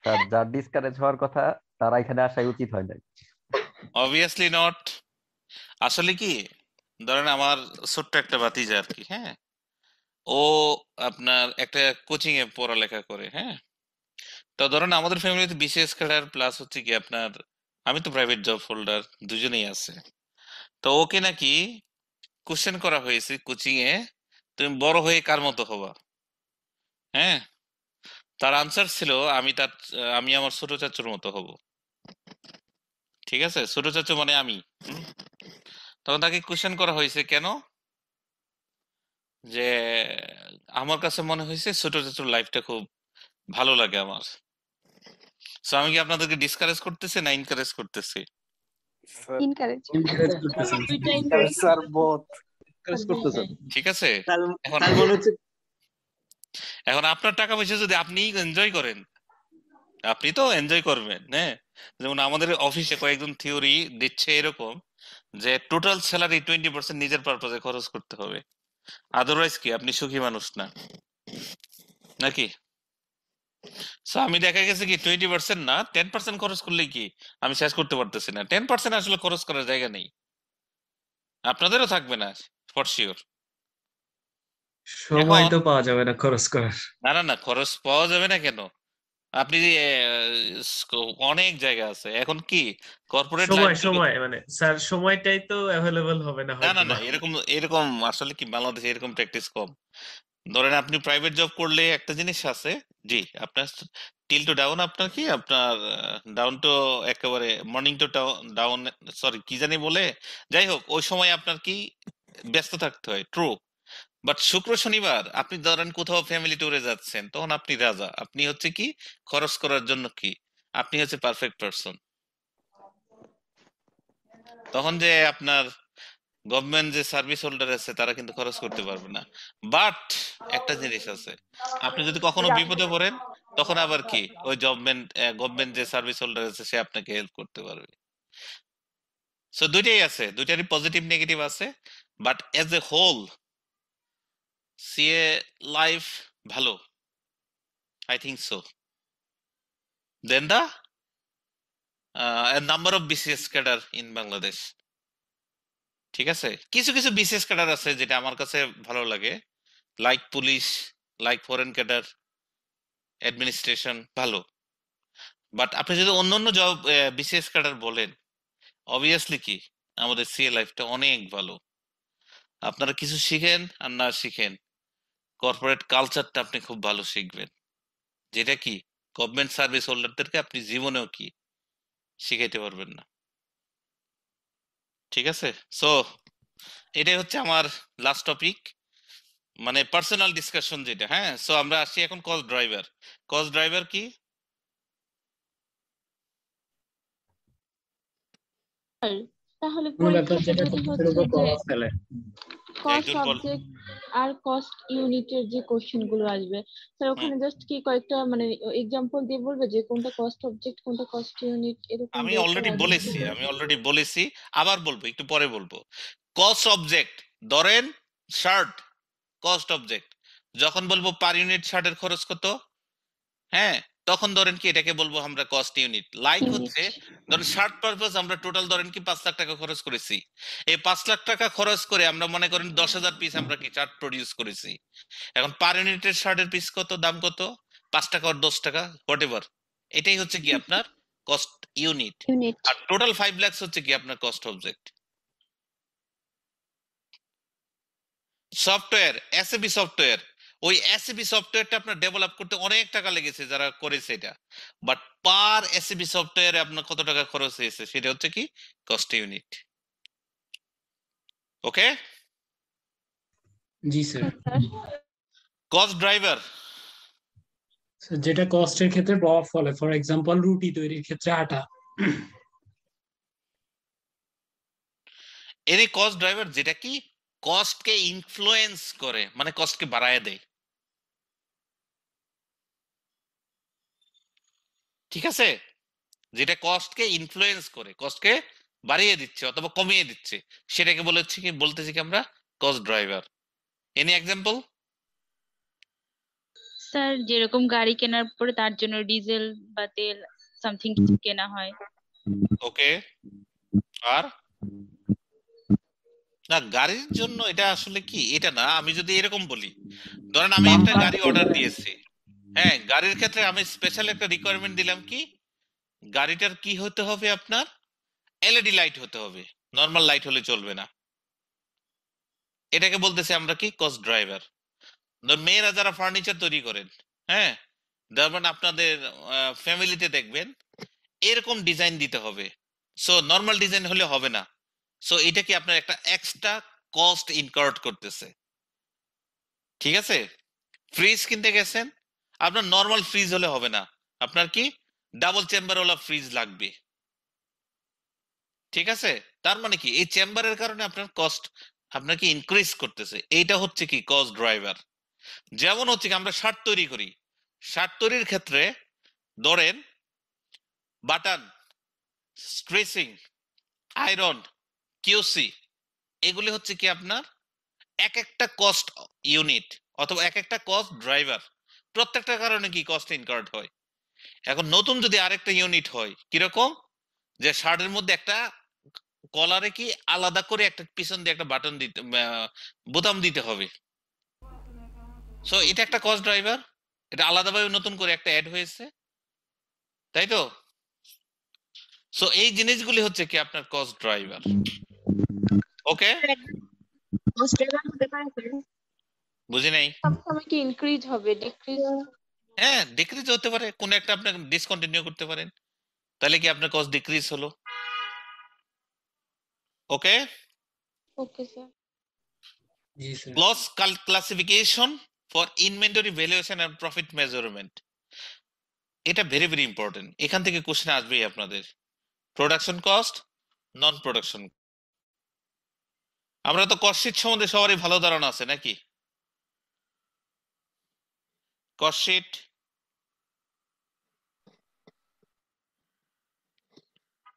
স্যার যার ডিসকারেজ হওয়ার কথা তারা এখানে আসাই উচিত হয় নাই। অবভিয়াসলি নট আসলে কি? ধরেন আমার ছোট্ট একটা ভাতিজা আর কি হ্যাঁ? ও আপনার একটা কোচিং এ পড়ালেখা করে হ্যাঁ? তো ধরেন আমাদের ফ্যামিলিতে বিসিএস ক্যাডার প্লাস হচ্ছে কি আপনার, আমি তো প্রাইভেট জব হোল্ডার দুজনেই আছে। তো ওকে নাকি কোশ্চেন করা হয়েছে কোচিং এ তুমি বড় হয়ে কার মতো হবা? হ্যাঁ? তার আনসার ছিল, আমি তার, আমি আমার ছোট চাচুর মতো হব। ঠিক আছে? ছোট চাচু মানে আমি? তখন তাকে কোশ্চেন করা হয়েছে কেন? যে আমার কাছে মনে হয়েছে ছোট ছোট লাইফটা খুব ভালো লাগে আমার। সো আমি কি আপনাদেরকে ডিসকারেজ করতেছি না ইনকারেজ করতেছি? ঠিক আছে? এখন মনে এখন আপনার টাকা পয়সা যদি আপনি এনজয় করেন আপনি তো এনজয় করবেন হ্যাঁ? যেমন আমাদের অফিসে কয়েকজন থিওরি দিচ্ছে এরকম। যে টোটাল স্যালারি টোয়েন্টি পার্সেন্ট নিজের পারপাসে খরচ করতে হবে। আদারওয়াইজ কি? আপনি সুখী মানুষ না। নাকি? সো আমি দেখা গেছে কি টোয়েন্টি পার্সেন্ট না টেন পার্সেন্ট খরচ করলে কি? আমি শেষ করতে পারতেছি না। টেন পার্সেন্ট আসলে খরচ করার জায়গা নেই। আপনাদেরও থাকবে না ফর শিওর সময় তো পাওয়া যাবে না খরচ করার। না না না খরচ পাওয়া যাবে না কেন? আপনি অনেক জায়গা আছে। এখন কি কর্পোরেট সময় সময় মানে স্যার সময়টাই তো অ্যাভেলেবল হবে না না না না এরকম এরকম আসলে কি বাংলাদেশে এরকম প্র্যাকটিস কম। ধরেন আপনি প্রাইভেট জব করলে একটা জিনিস আছে জি আপনার টিল টু ডাউন আপনার কি? আপনার ডাউন টু একেবারে মর্নিং টু ডাউন সরি কি জানি বলে? যাই হোক ওই সময় আপনার কি ব্যস্ত থাকতে হয় ট্রু বাট শুক্র শনিবার আপনি ধরেন কোথাও ফ্যামিলি ট্যুরে যাচ্ছেন তখন আপনি রাজা। আপনি হচ্ছে কি? খরচ করার জন্য কি? আপনি হচ্ছে পারফেক্ট পারসন তখন যে আপনার গভর্নমেন্ট যে সার্ভিস হোল্ডার আছে তারা কিন্তু খরচ করতে পারবে না। বাট একটা জিনিস আছে আপনি যদি কখনো বিপদে পড়েন তখন আবার কি? ওই গভর্নমেন্ট গভর্নমেন্ট যে সার্ভিস হোল্ডার আছে সে আপনাকে হেল্প করতে পারবে। সো দুইটাই আছে দুইটারই পজিটিভ নেগেটিভ আছে। But as a whole CA life ভালো? I think so then the number of BCS cadre in Bangladesh ঠিক আছে? কিছু কিছু বিসিএস ক্যাডার আছে যেটা আমার কাছে ভালো লাগে। Like police like foreign cadre administration ভালো। বাট আপনি যদি অন্য অন্য জব বিসিএস ক্যাডার বলেন অবভিয়াসলি কি? আমাদের সিএ লাইফটা অনেক ভালো। আপনারা কিছু শিখেন আর না শিখেন। কর্পোরেট কালচারটা আপনি খুব ভালো শিখবেন। যেটা কি? গভর্নমেন্ট সার্ভিস হোল্ডারদেরকে আপনি জীবনেও কি শিখাইতে পারবেন না। ঠিক আছে? সো এটাই হচ্ছে আমার লাস্ট টপিক মানে পার্সোনাল ডিসকাশন যেটা হ্যাঁ? সো আমরা আসি এখন কস ড্রাইভার কস ড্রাইভার কি? তাহলে সাবজেক্ট আর কস্ট ইউনিটের যে কোশ্চেনগুলো আসবে স্যার ওখানে জাস্ট কি কয়েকটা মানে এক্সাম্পল দিয়ে বলবে যে কোনটা কস্ট অবজেক্ট কোনটা কস্ট ইউনিট এরকম আমি অলরেডি বলেছি আমি অলরেডি বলেছি আবার বলব একটু পরে বলব। কস্ট অবজেক্ট ধরেন শার্ট কস্ট অবজেক্ট যখন বলব পার ইউনিট শার্টের খরচ কত? হ্যাঁ তখন ধরেন কি এটাকে বলব আমরা কস্ট ইউনিট লাইক হচ্ছে ধরেন শার্ট পারপাস আমরা টোটাল ধরেন কি পাঁচ লাখ টাকা খরচ করেছি। এই পাঁচ লাখ টাকা খরচ করে আমরা মনে করেন দশ হাজার পিস আমরা কি শার্ট প্রডিউস করেছি। এখন পার ইউনিটের শার্টের পিস কত দাম কত? পাঁচ টাকা আর দশ টাকা হোয়াট এভার এটাই হচ্ছে কি আপনার কস্ট ইউনিট ইউনিট আর টোটাল ফাইভ লাখস হচ্ছে কি আপনার cost object software SAP software ওই এসএবি সফটওয়্যারটা আপনার ডেভেলপ করতে অনেক টাকা লেগেছে যারা করেছে এটা। বাট পার এসএবি সফটওয়্যারে আপনার কত টাকা খরচ হয়েছে? সেটা হচ্ছে কি? কস্ট ইউনিট ওকে জি স্যার কস্ট ড্রাইভার যেটা কস্টের ক্ষেত্রে প্রভাব ফেলে ফর এক্সাম্পল রুটি তৈরির ক্ষেত্রে আটা। এনি কস্ট ড্রাইভার যেটা কি? কস্টকে ইনফ্লুয়েন্স করে মানে কস্টকে বাড়ায় দেয়। ঠিক আছে? যেটা কস্টকে ইনফ্লুয়েন্স করে কস্টকে বাড়িয়ে দিচ্ছে অথবা কমিয়ে দিচ্ছে সেটাকে বলেছি কি বলতেছি কি আমরা? Cost driver any example sir যেরকম গাড়ি কেনার পরে তার জন্য ডিজেল বা তেল সামথিং কিছু কেনা হয়। ওকে আর? না গাড়ির জন্য এটা আসলে কি? এটা না আমি যদি এরকম বলি। ধরেন আমি একটা গাড়ি অর্ডার দিয়েছি। হ্যাঁ গাড়ির ক্ষেত্রে আমি স্পেশাল একটা রিকোয়ারমেন্ট দিলাম কি? গাড়িটার কি হতে হবে আপনার? এলইডি লাইট হতে হবে। নর্মাল লাইট হলে চলবে না। এটাকে বলতেছি আমরা কি? কস্ট ড্রাইভার মেয়েরা যারা ফার্নিচার তৈরি করেন হ্যাঁ? যেমন আপনাদের ফ্যামিলিতে দেখবেন এরকম ডিজাইন দিতে হবে। সো নর্মাল ডিজাইন হলে হবে না। সো এটা কি আপনার একটা এক্সট্রা কস্ট ইনকার্ড করতেছে? ঠিক আছে? ফ্রিজ কিনতে গেছেন? আপনার নর্মাল ফ্রিজ হলে হবে না। আপনার কি? ডাবল চেম্বার ওলা ফ্রিজ লাগবে। ঠিক আছে? তার মানে কি? এই চেম্বারের কারণে আপনার কস্ট আপনাকে ইনক্রিজ করতেছে। এইটা হচ্ছে কি? কস্ট ড্রাইভার যেমন হচ্ছে কি? আমরা শার্ট তৈরি করি। শার্ট তৈরির ক্ষেত্রে ধরেন বাটন স্ট্রেসিং আয়রন কিউসি এগুলি হচ্ছে কি আপনার? এক একটা কস্ট ইউনিট অথবা এক একটা কস্ট ড্রাইভার প্রত্যেকটা কারণে কি কস্ট ইনকার্ড হয়? এখন নতুন যদি আরেকটা ইউনিট হয়, কীরকম? যে শার্টের মধ্যে একটা কলারে কি আলাদা করে একটা পিছন দিয়ে একটা বাটন দিতে বোতাম দিতে হবে? সো এটা একটা কস্ট ড্রাইভার এটা আলাদাভাবে নতুন করে একটা অ্যাড হয়েছে। তাই তো? সো এই জিনিসগুলি হচ্ছে কি আপনার কস্ট ড্রাইভার ওকে বুঝি নাই? সবসময় কি ইনক্রিজ হবে ডিক্রিজ হ্যাঁ ডিক্রিজ হতে পারে। কোন একটা আপনি ডিসকন্টিনিউ করতে পারেন। তাহলে কি আপনার কস্ট ডিক্রিজ হলো? Okay okay sir G sir loss classification for inventory valuation and profit measurement এটা ভেরি ভেরি ইম্পর্টেন্ট এখান থেকে কোশ্চেন আসবেই আপনাদের। প্রোডাকশন কস্ট নন প্রোডাকশন আমরা তো কস্ট সম্বন্ধে সবারই ভালো ধারণা আছে নাকি? কস্ট শিট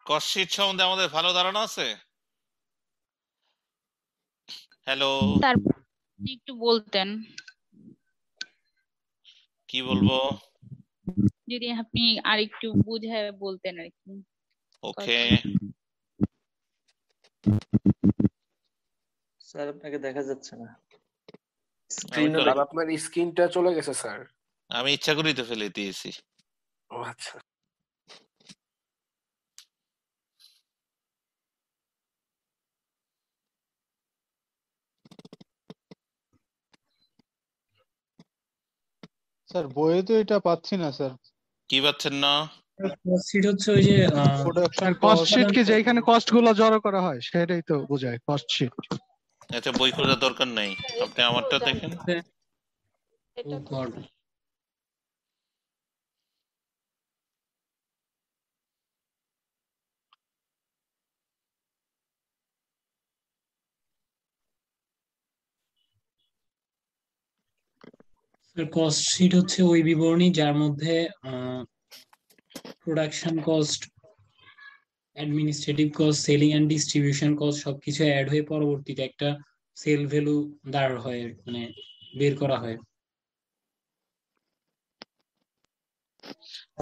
কস্ট শিট সম্বন্ধে আমাদের ভালো ধারণা আছে? হ্যালো একটু বলতেন। কি বলব? যদি আপনি আর একটু বুঝায় বলতেন আর কি। ওকে স্যার আপনাকে দেখা যাচ্ছে না। আমি স্ক্রিনে আপনার স্ক্রিনটা চলে গেছে স্যার। আমি ইচ্ছা করেই তো ফেলে দিয়েছি। ও আচ্ছা। স্যার বইয়ে তো এটা পাচ্ছি না স্যার। কি পাচ্ছেন না? সিট হচ্ছে ওই যে প্রোডাকশন কস্ট শিট কি যেখানে কস্টগুলো জড়ো করা হয় সেটাই তো বোঝায় কস্ট শিট আচ্ছা বই খোঁজার দরকার নাই। আপনি আমারটা দেখেন। Oh. কস্ট শিট হচ্ছে ওই বিবরণী যার মধ্যে production cost administrative cost selling and distribution cost সবকিছু অ্যাড হয়ে পরবর্তীতে একটা সেল ভ্যালু দাঁড় হয় মানে বের করা হয়।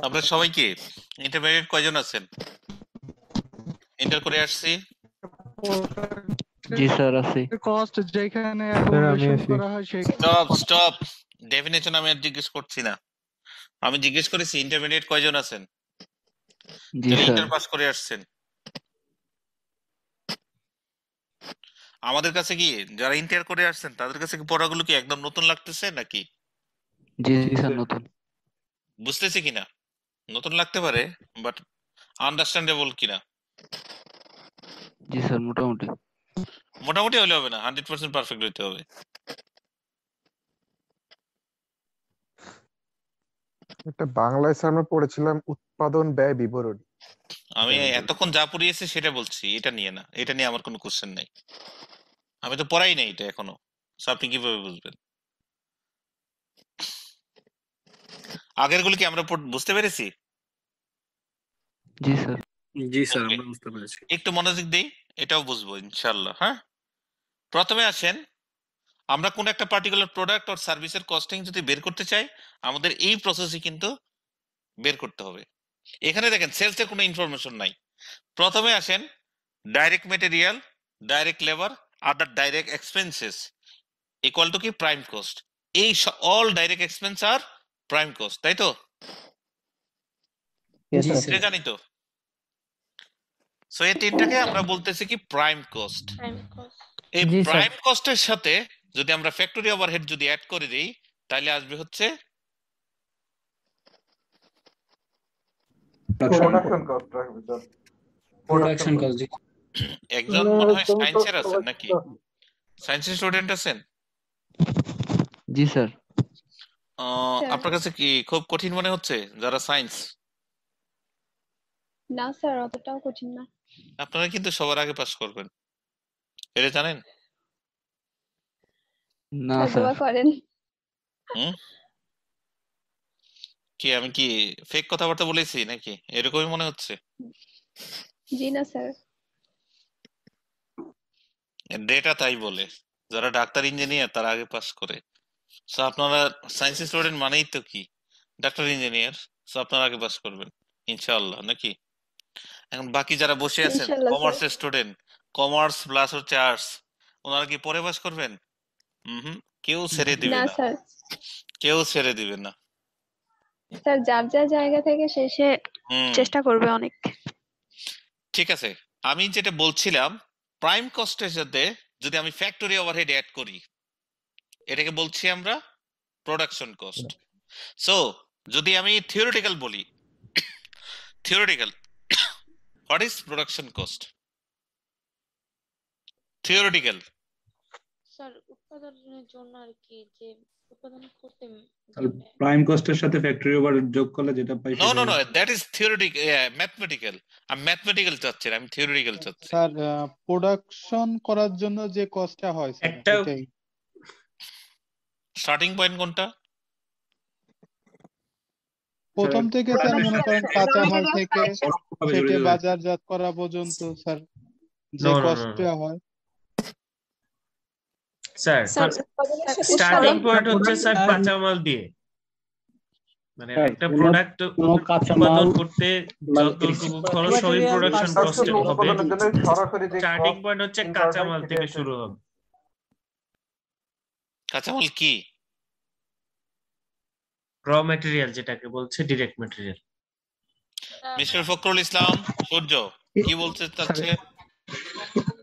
আপনার সবাই কি? ইন্টারমিডিয়েট কয়জন আছেন? ইন্টার করে আসছি। জি স্যার আছি। কস্ট যেখানে করা হয় সেই স্টপ স্টপ ডেফিনেশন আমি আর জিজ্ঞেস করছি না। আমি জিজ্ঞেস করেছি ইন্টারমিডিয়েট কয়জন আছেন? ইন্টার পাস করে আসছেন। আমাদের কাছে কি যারা ইন্টার করে আসছেন তাদের কাছে কি পড়াগুলো কি একদম নতুন লাগতেছে নাকি? জি জি স্যার নতুন। বুঝতেছি কিনা? নতুন লাগতে পারে বাট আন্ডারস্ট্যান্ডেবল কিনা? জি স্যার মোটামুটি। মোটামুটি হলে হবে না হান্ড্রেড পার্সেন্ট পারফেক্ট হইতে হবে। একটা বাংলায় স্যার আমরা পড়েছিলাম উৎপাদন ব্যয় বিবরণী আমি এতক্ষণ যা পড়িয়েছি সেটা বলছি এটা নিয়ে না এটা নিয়ে আমার কোনো কোশ্চেন নাই। আমি তো পড়াই নাই এটা এখনও আপনি কীভাবে বুঝবেন? আগেরগুলো কি আমরা বুঝতে পেরেছি? জি স্যার। জি স্যার আমরা বুঝতে পেরেছি। একটু মনোযোগ দেই এটাও বুঝব ইনশাল্লাহ হ্যাঁ? প্রথমে আসেন আমরা কোন একটা পার্টিকুলার প্রোডাক্ট আর সার্ভিসের কস্টিং যদি বের করতে চাই আমাদের এই প্রসেসই কিন্তু বের করতে হবে। এখানে দেখেন সেলস এর কোনো ইনফরমেশন নাই। প্রথমে আসেন direct material direct labour other direct expenses equal to কি? প্রাইম কস্ট এই all direct expense are prime cost তাই তো? জানি তো? সো এই তিনটাকে আমরা বলতেছি কি? প্রাইম কস্ট এই। প্রাইম কস্টের সাথে যদি আমরা ফ্যাক্টরি ওভারহেড যদি অ্যাড করে দিই তাহলে আসবে হচ্ছে প্রোডাকশন কস্ট রাখবে স্যার প্রোডাকশন কস্ট জি। [COUGHS] একজন মনে হয় সায়েন্সের আছেন নাকি? সায়েন্সের স্টুডেন্ট আছেন? জি স্যার। আপনার কাছে কি খুব কঠিন মনে হচ্ছে যারা সায়েন্স না স্যার অতটাও কঠিন না। আপনারা কিন্তু সবার আগে পাস করবেন। এটা জানেন? না স্যার স্যার করেন কি আমি কি ফেক কথাবার্তা বলেছি নাকি? এরকমই মনে হচ্ছে। জি না স্যার। ডেটা তাই বলে। যারা ডাক্তার ইঞ্জিনিয়ার তারা আগে পাস করে। সো আপনারা সায়েন্স স্টুডেন্ট মানেই তো কি? ডাক্তার ইঞ্জিনিয়ার সো আপনারা আগে পাস করবেন ইনশাআল্লাহ নাকি? এখন বাকি যারা বসে আছেন। কমার্সের স্টুডেন্ট কমার্স প্লাস হচ্ছে আর্টস ওনারা কি পরে পাস করবেন? হুম কেউ ছেড়ে দিবে না। না স্যার। কেউ ছেড়ে দিবে না। স্যার যার যার জায়গা থেকে হুম। চেষ্টা করবে অনেক। ঠিক আছে। আমি যেটা বলছিলাম প্রাইম কস্টের সাথে যদি আমি ফ্যাক্টরি ওভারহেড অ্যাড করি এটাকে বলছি আমরা প্রোডাকশন কস্ট সো যদি আমি থিওরিটিক্যাল বলি theoretical what is production cost theoretical উৎপাদনের জন্য আর কি যে উৎপাদন করতে প্রাইম কস্টের সাথে ফ্যাক্টরি ওভার যোগ করলে যেটা পাই no no no that is theoretic mathematical আমি ম্যাথমেটিক্যাল চাচ্ছি আমি থিওরিটিক্যাল চাচ্ছি। স্যার প্রোডাকশন করার জন্য যে কস্টটা হয় একটা স্টার্টিং পয়েন্ট কোনটা? প্রথম থেকে স্যার মনে করেন কাঁচা মাল থেকে রয়েছে। বাজারজাত করা পর্যন্ত স্যার যে কষ্টটা হয়। স্যার স্টার্টিং পয়েন্ট হচ্ছে স্যার কাঁচামাল দিয়ে। মানে একটা প্রোডাক্ট উৎপাদন করতে যতটুকু খরচ ওই প্রোডাকশন কস্টে হবে। স্টার্টিং পয়েন্ট হচ্ছে কাঁচামাল থেকে শুরু হবে। কাঁচামাল কি? র ম্যাটেরিয়াল যেটাকে বলছে direct material mister Fakhrul Islam Surjo কি বলতে চাচ্ছে?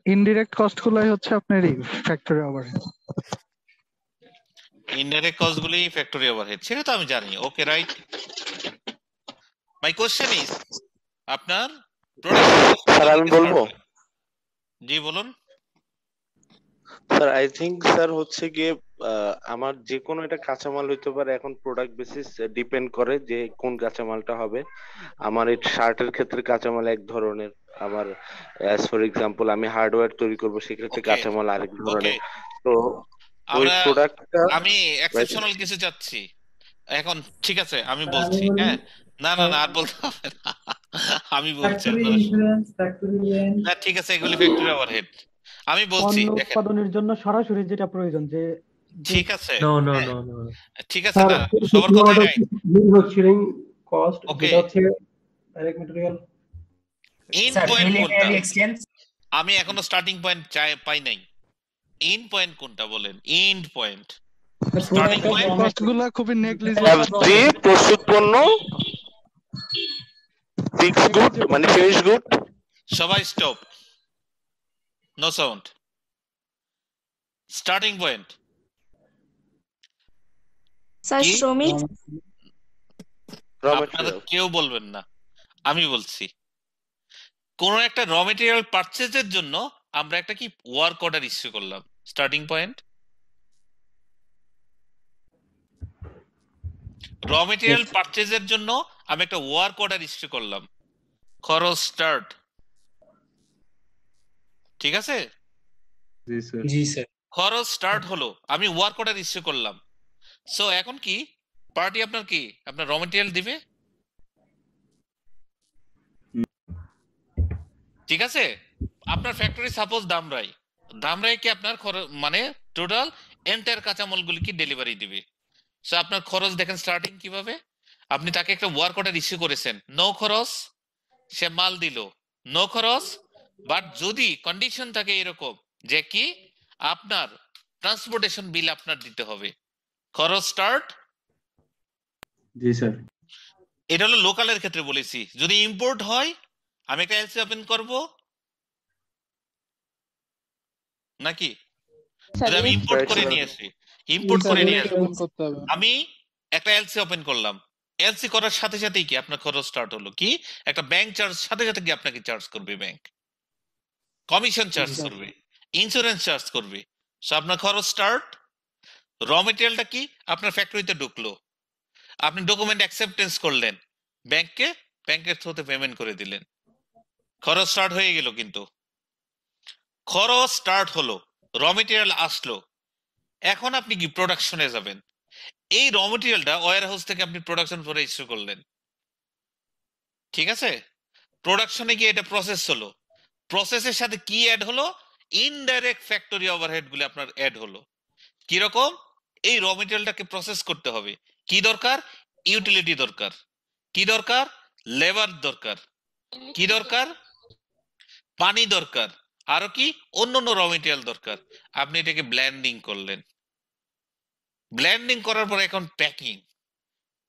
ইনডিরেক্ট কস্ট গুলাই হচ্ছে আপনার এই ফ্যাক্টরি ওভারহেড ইনডাইরেক্ট কস্ট গুলি ফ্যাক্টরি ওভারহেড সেটা তো আমি জানি। Okay right my question is আপনার স্যার আমি বলব? জি বলুন। স্যার আই থিংক স্যার হচ্ছে গিয়ে আমার যে কোনো একটা কাঁচামাল হইতে পারে এখন প্রোডাক্ট বেসিস ডিপেন্ড করে যে কোন কাঁচামালটা হবে। আমার এই শার্টের ক্ষেত্রে কাঁচামাল এক ধরনের। আমার অ্যাজ ফর এক্সাম্পল আমি হার্ডওয়্যার তৈরি করব সেক্ষেত্রে কাঁচামাল আরেক ধরনের। তো ওই প্রোডাক্টটা আমি এক্সেপশনাল কিছু চাচ্ছি। এখন ঠিক আছে আমি বলছি হ্যাঁ। না না না আর বলতে হবে না। আমি বলছি না ঠিক আছে এগুলি ফ্যাক্টরি ওভারহেড আমি বলছি উৎপাদনের জন্য সরাসরি যেটা প্রয়োজন যে ঠিক আছে। নো নো নো নো ঠিক আছে না সবার রাইট ম্যানুফ্যাকচারিং কস্ট Okay. হচ্ছে ডাইরেক্ট ম্যাটেরিয়াল ইন পয়েন্ট কোনটা? আমি এখনও স্টার্টিং পয়েন্ট চাই পাই নাই। ইন পয়েন্ট কোনটা বলেন? ইন্ড পয়েন্ট স্টার্টিং পয়েন্ট কস্টগুলা খুবই নেগলিজেবল এফজি প্রস্তুত পণ্য? ফিক্স গুড মানে ফিনিশ গুড সবাই stop no sound starting point sir? শ্রমিক? আপনারা কেউ বলবেন না আমি বলছি। কোন একটা র মেটেরিয়াল পারচেজের জন্য আমরা একটা কি ওয়ার্ক অর্ডার ইস্যু করলাম। স্টার্টিং পয়েন্ট র মেটেরিয়াল পারচেজের জন্য আমি একটা ওয়ার্ক অর্ডার ইস্যু করলাম। খরচ স্টার্ট ঠিক আছে? জি স্যার। জি স্যার। খরচ স্টার্ট হলো আমি ওয়ার্ক অর্ডার ইস্যু করলাম। সো এখন কি? পার্টি আপনার কি? আপনার র মেটেরিয়াল দিবে? ঠিক আছে? আপনার ফ্যাক্টরি সাপোজ দামরাই। দামরাই কি আপনার মানে টোটাল এন্টায়ার কাঁচামালগুলি কি ডেলিভারি দিবে? সো আপনার খরচ দেখেন স্টার্টিং কীভাবে? আপনি তাকে একটা ওয়ার্ক অর্ডার ইস্যু করেছেন। নো খরচ, সে মাল দিল। নো খরচ বাট যদি কন্ডিশন থাকে এরকম যে কি? আপনার ট্রান্সপোর্টেশন বিল আপনার দিতে হবে। খরচ স্টার্ট জি স্যার। এটা হলো লোকালের ক্ষেত্রে বলেছি। যদি ইম্পোর্ট হয় আমি একটা এলসি ওপেন করব। নাকি? যদি আমি ইম্পোর্ট করে নিয়ে আসি ইম্পোর্ট করে নিয়ে আসি আমি একটা এলসি ওপেন করলাম। এলসি করার সাথে সাথেই কি আপনার খরচ স্টার্ট হলো? কি? একটা ব্যাংক চার্জ সাথে সাথে কি আপনাকে চার্জ করবে ব্যাংক কমিশন চার্জ করবে। ইন্স্যুরেন্স চার্জ করবে। সো আপনার খরচ স্টার্ট র মেটেরিয়ালটা কি? আপনার ফ্যাক্টরিতে ঢুকলো। আপনি ডকুমেন্ট অ্যাকসেপ্টেন্স করলেন। ব্যাংককে ব্যাংকের থ্রুতে পেমেন্ট করে দিলেন। খরচ স্টার্ট হয়ে গেল কিন্তু। খরচ স্টার্ট হলো র মেটেরিয়াল আসলো। এখন আপনি কি প্রোডাকশনে যাবেন? এই র মেটেরিয়ালটা ওয়ার হাউস থেকে আপনি প্রোডাকশন করে ইস্যু করলেন। ঠিক আছে? প্রোডাকশনে গিয়ে এটা প্রসেস হলো। প্রসেসের সাথে কি অ্যাড হলো? ইনডাইরেক্ট ফ্যাক্টরি ওভারহেড গুলি আপনার অ্যাড হলো। কীরকম এই র মেটেরিয়ালটাকে প্রসেস করতে হবে। কি দরকার? ইউটিলিটি দরকার। কি দরকার? লেবার দরকার। কি দরকার? পানি দরকার। আরও কি? অন্য অন্য র মেটেরিয়াল দরকার। আপনি এটাকে ব্ল্যান্ডিং করলেন। ব্ল্যান্ডিং করার পর এখন প্যাকিং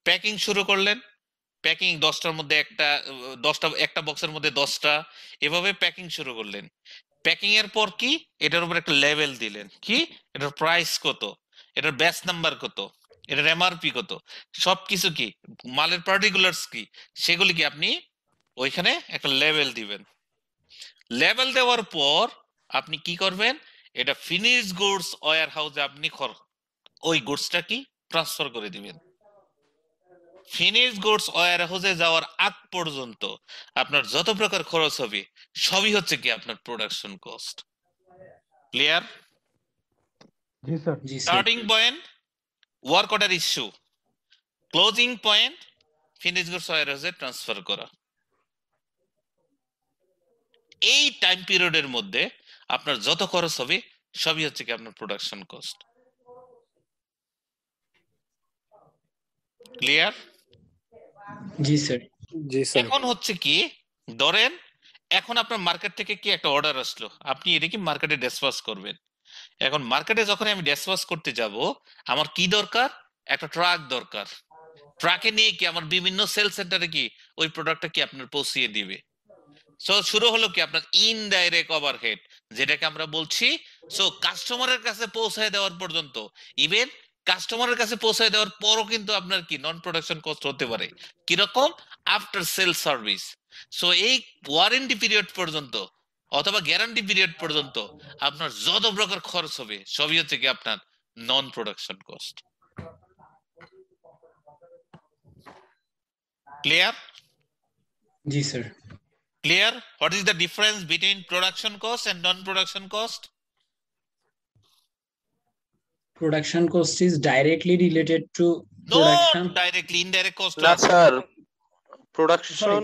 প্যাকিং শুরু করলেন। প্যাকিং দশটার মধ্যে একটা, দশটা, একটা বক্সের মধ্যে দশটা। এভাবে প্যাকিং শুরু করলেন। প্যাকিং এর পর কি? এটার উপর একটা লেভেল দিলেন। কি? এটার প্রাইস কত? এটার ব্যাচ নাম্বার কত? এটার এমআরপি কত? সবকিছু কি? মালের পার্টিকুলার্স কি? সেগুলি কি আপনি ওইখানে একটা লেভেল দিবেন। লেভেল দেওয়ার পর আপনি কি করবেন? এটা ফিনিশ গুডস ওয়ার হাউসে আপনি ওই গুডসটা কি? ট্রান্সফার করে দিবেন। ফিনিশ গুডস ওয়ার হাউসে যাওয়ার আগ পর্যন্ত আপনার যত প্রকার খরচ হবে সবই হচ্ছে কি আপনার প্রোডাকশন কস্ট ক্লিয়ার জি স্যার জি starting point work order issue closing point finish goods war হাউসে ট্রান্সফার করা। এই টাইম পিরিয়ডের মধ্যে আপনার যত খরচ হবে সবই হচ্ছে কি আপনার প্রোডাকশন কস্ট ক্লিয়ার জি স্যার জি স্যার এখন হচ্ছে কি ধরেন এখন আপনার মার্কেট থেকে কি একটা অর্ডার আসলো? আপনি এটা কি মার্কেটে ডিসপাস করবেন। এখন মার্কেটে যখন আমি ডিসপাস করতে যাব আমার কি দরকার? একটা ট্রাক দরকার। ট্রাকে নিয়ে কি আমার বিভিন্ন সেল সেন্টারে কি ওই প্রোডাক্টটা কি আপনার পৌঁছিয়ে দিবে? সো শুরু হলো কি আপনার ইনডাইরেক্ট ওভারহেড যেটাকে আমরা বলছি সো কাস্টমারের কাছে পৌঁছায় দেওয়ার পর্যন্ত। ইভেন কাস্টমারের কাছে পৌঁছায় দেওয়ার পরও কিন্তু আপনার কি নন প্রোডাকশন কস্ট হতে পারে। কীরকম? আফটার সেল সার্ভিস সো এই ওয়ারেন্টি পিরিয়ড পর্যন্ত অথবা গ্যারান্টি পিরিয়ড পর্যন্ত আপনার যত প্রকার খরচ হবে সবই হচ্ছে কি আপনার non production cost clear G sir clear? What is the difference between production cost and non production cost? Production cost is directly related to no production? directly indirect cost. আছে। স্যার প্রোডাকশন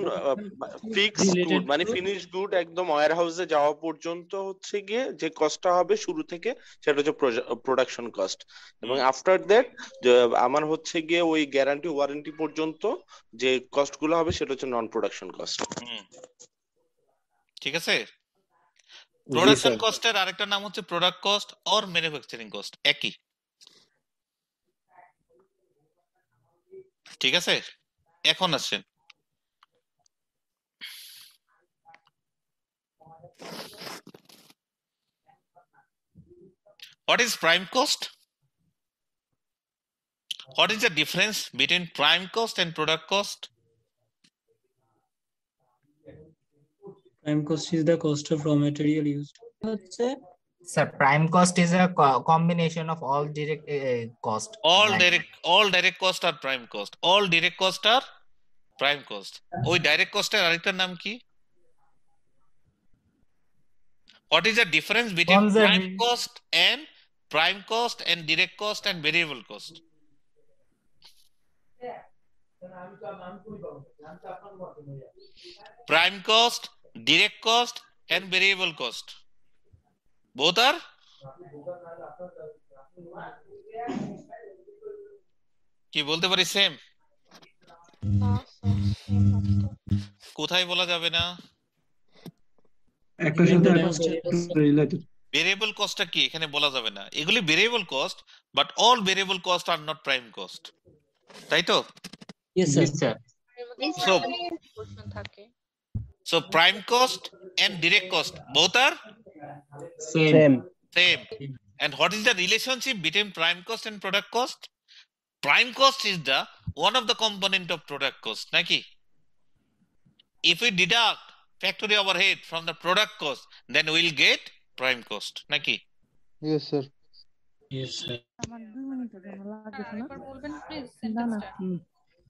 ফিক্সড গুড মানে to- finish good একদম ওয়্যার হাউসে যাওয়া পর্যন্ত হচ্ছে গিয়ে যে কস্টটা হবে শুরু থেকে সেটা হচ্ছে প্রোডাকশন কস্ট এবং আফটার দ্যাট আমার হচ্ছে গিয়ে ওই গ্যারান্টি ওয়ারেন্টি পর্যন্ত যে কস্টগুলো হবে সেটা হচ্ছে নন প্রোডাকশন কস্ট হুম। ঠিক আছে? প্রোডাকশন কস্টের আরেকটা নাম হচ্ছে product cost or manufacturing cost একই। ঠিক আছে? এখন আসছেন what is prime cost what is the difference between prime cost and product cost prime cost is the cost of raw material used হচ্ছে sir prime cost is a combination of all direct cost All direct, all direct cost are prime cost. All direct cost are prime cost. ওই direct cost এর আরেকটার নাম কি? What is the difference between Conserv- prime cost and prime cost and direct cost and variable cost? Prime cost, direct cost and variable cost. Both are? কি বলতে পারি same? কোথায় বলা যাবে না? একটার সাথে রিলেটেড ভেরিয়েবল কস্টটা কি? এখানে বলা যাবে না। এগুলি variable cost but all variable cost are not prime cost তাই তো? Yes sir. Sir So, so prime cost and direct cost both are same same. And what is the relationship between prime cost and product cost? Prime cost is the one of the component of product cost, naki? If we deduct factory overhead from the product cost, then we'll get prime cost, naki? yes sir yes sir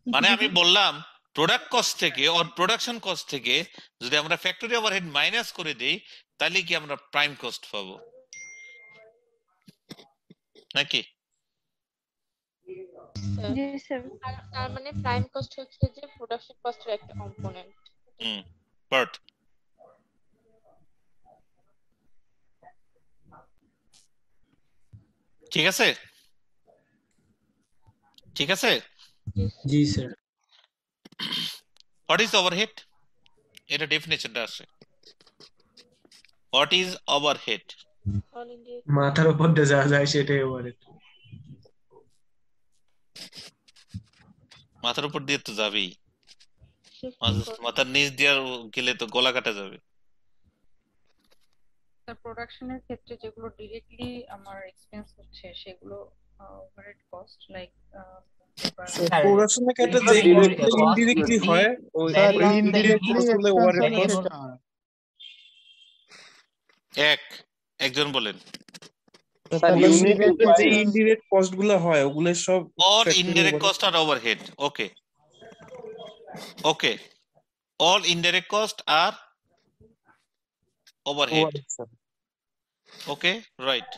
মানে আমি বললাম product cost থেকে or production cost থেকে যদি আমরা factory overhead minus করে দেই তাহলে কি আমরা প্রাইম কস্ট পাবো? নাকি? তার মানে প্রাইম কস্ট হচ্ছে যে প্রোডাকশন কস্টের একটা কম্পোনেন্ট হুম বাট ঠিক আছে? ঠিক আছে? জি স্যার হোয়াট ইজ ওভারহেড এটা ডেফিনেশনটা আছে। হোয়াট ইজ ওভারহেড মাথার উপর দিয়ে যা যায় সেটাই ওভারহেড মাথার উপর দিয়ে তো যাবেই। মাথার নিচ দিয়ে গেলে তো গলা কাটা যাবে। প্রোডাকশনের ক্ষেত্রে যেগুলো ডিরেক্টলি আমার এক্সপেন্স হচ্ছে সেগুলো ওভারহেড কস্ট লাইক প্রোডাকশনের ক্ষেত্রে যে ইনডিরেক্টলি হয় ওই স্যার ওই ইনডিরেক্টলি cost গুলো এক্সপেন্স overhead হলে cost। সেটা। এক একজন বলেন। প্রোডাকশনের যে ইনডিরেক্ট কস্টগুলো হয় ওগুলো সব overhead okay okay all indirect cost are overhead Overhead, sir। okay right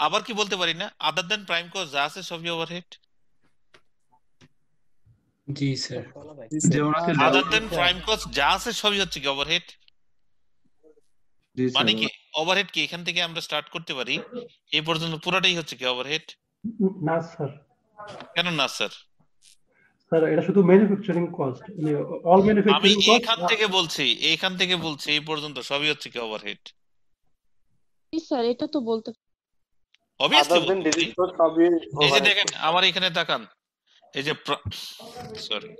আবার কি বলতে পারি না? আদার দেন প্রাইম কস্ট যা আছে সবই ওভারহেড জি sir. Other than prime cost যা আছে সবই হচ্ছে কি ওভারহেড মানে কি ওভারহেড কি? এখান থেকে আমরা স্টার্ট করতে পারি। এই পর্যন্ত পুরোটাই হচ্ছে কি ওভারহেড না স্যার। কেন না স্যার? স্যার এটা শুধু ম্যানুফ্যাকচারিং কস্ট মানে অল আমি ম্যানুফ্যাকচারিং কস্ট এইখান থেকে বলছি এইখান থেকে বলছি এই পর্যন্ত সবই হচ্ছে কি ওভারহেড স্যার এটা তো বলতে obviously other than direct cost সবই এই যে দেখেন আমার এখানে তাকান। এই যে সরি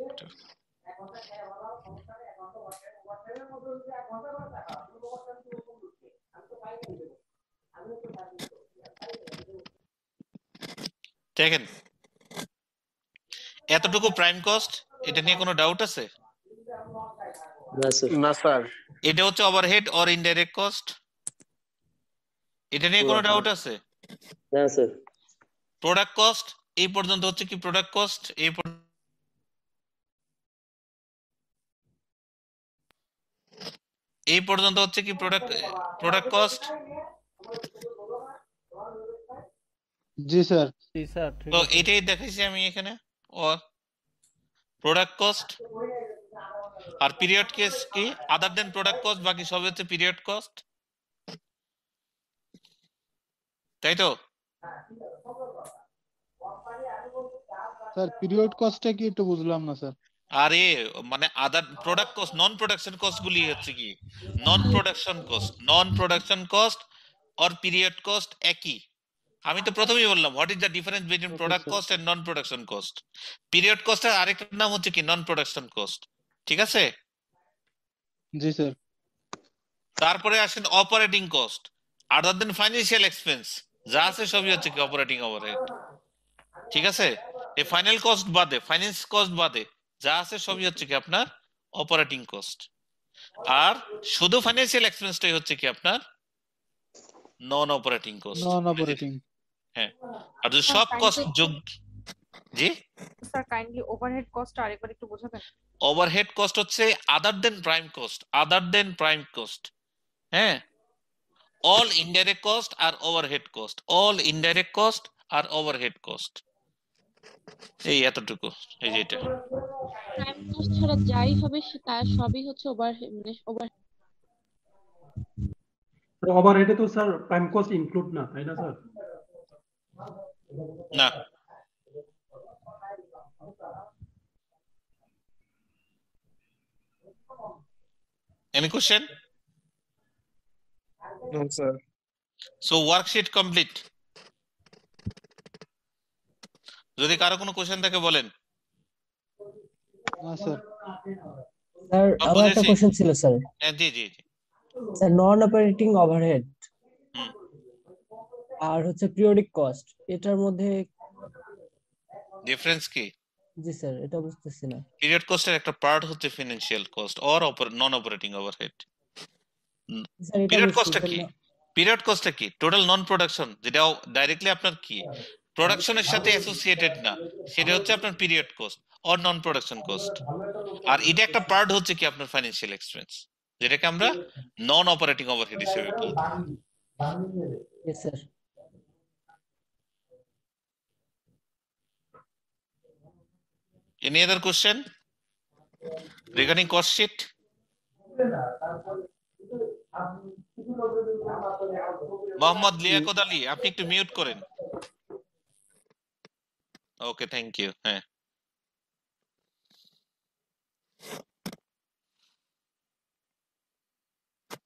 দেখেন এতটুকু প্রাইম কস্ট এটা নিয়ে কোনো ডাউট আছে? না স্যার এটা হচ্ছে ওভারহেড অর ইনডাইরেক্ট কস্ট এটা নিয়ে কোনো ডাউট আছে? না স্যার প্রোডাক্ট কস্ট এই পর্যন্ত হচ্ছে কি প্রোডাক্ট কস্ট এই এই পর্যন্ত হচ্ছে কি প্রোডাক্ট প্রোডাক্ট কস্ট জি স্যার। জি স্যার তো এটাই দেখাইছি আমি এখানে। অর প্রোডাক্ট কস্ট আর পিরিয়ড কেস কি? আদার দেন প্রোডাক্ট কস্ট বাকি সব হচ্ছে পিরিয়ড কস্ট তাই তো? স্যার পিরিয়ড কস্টটা কি একটু বুঝলাম না স্যার। আরে মানে other product cost non production cost গুলি হচ্ছে কি? Non production cost non production cost or period cost একই। আমি তো প্রথমেই বললাম what is the difference between product cost and non production cost period কস্টের আরেকটার নাম হচ্ছে কি? নন প্রোডাকশন কস্ট ঠিক আছে? জি স্যার। তারপরে আসেন operating cost other than financial expense যা আছে সবই হচ্ছে কি অপারেটিং ওভারহেড ঠিক আছে? এই ফাইনাল কস্ট বাদে ফাইন্যান্স কস্ট বাদে যা আছে সবই হচ্ছে কি আপনার অপারেটিং কস্ট আর শুধু ফাইন্যান্সিয়াল এক্সপেন্সটাই হচ্ছে কি আপনার non operating cost non operating হ্যাঁ আর যদি সব কস্ট যোগ জি? স্যার কাইন্ডলি ওভারহেড কস্ট আরেকবার একটু বোঝাবেন। ওভারহেড কস্ট হচ্ছে other than prime cost other than prime cost হ্যাঁ? অল ইনডাইরেক্ট কস্ট আর overhead cost all indirect cost আর ওভারহেড কস্ট এই এতটুকু এই যে এটা প্রাইম কস্ট ছাড়া যাই হবে তার সবই হচ্ছে ওভার মানে ওভার ওভারহেডে তো স্যার প্রাইম কস্ট ইনক্লুড না তাই না স্যার না Any question? No, sir. So worksheet complete. যদি কারও কোনো কোশ্চেন থাকে বলেন। স্যার। আমার একটা কোশ্চেন ছিল স্যার। হ্যাঁ, জি জি জি। স্যার নন অপারেটিং ওভারহেড হুম। আর হচ্ছে পিরিয়ডিক কস্ট এটার মধ্যে ডিফারেন্স কি? জি স্যার এটা বুঝতেছি না। পিরিয়ড কস্টের একটা পার্ট হচ্ছে financial cost or non operating overhead period কস্টটা কি? পিরিয়ড কস্টটা কি? টোটাল নন প্রোডাকশন যেটা ডাইরেক্টলি আপনার কি? প্রোডাকশনের সাথে অ্যাসোসিয়েটেড না। সেটা হচ্ছে আপনার period cost or non production cost আর এটা একটা পার্ট হচ্ছে কি আপনার ফাইন্যান্সিয়াল এক্সপেন্স যেটাকে আমরা নন অপারেটিং ওভারহেড হিসেবে sir Any other question? Regarding cost sheet? Mohammad Liaquat Ali আপনি একটু মিউট করেন। ওকে থ্যাংক ইউ হ্যাঁ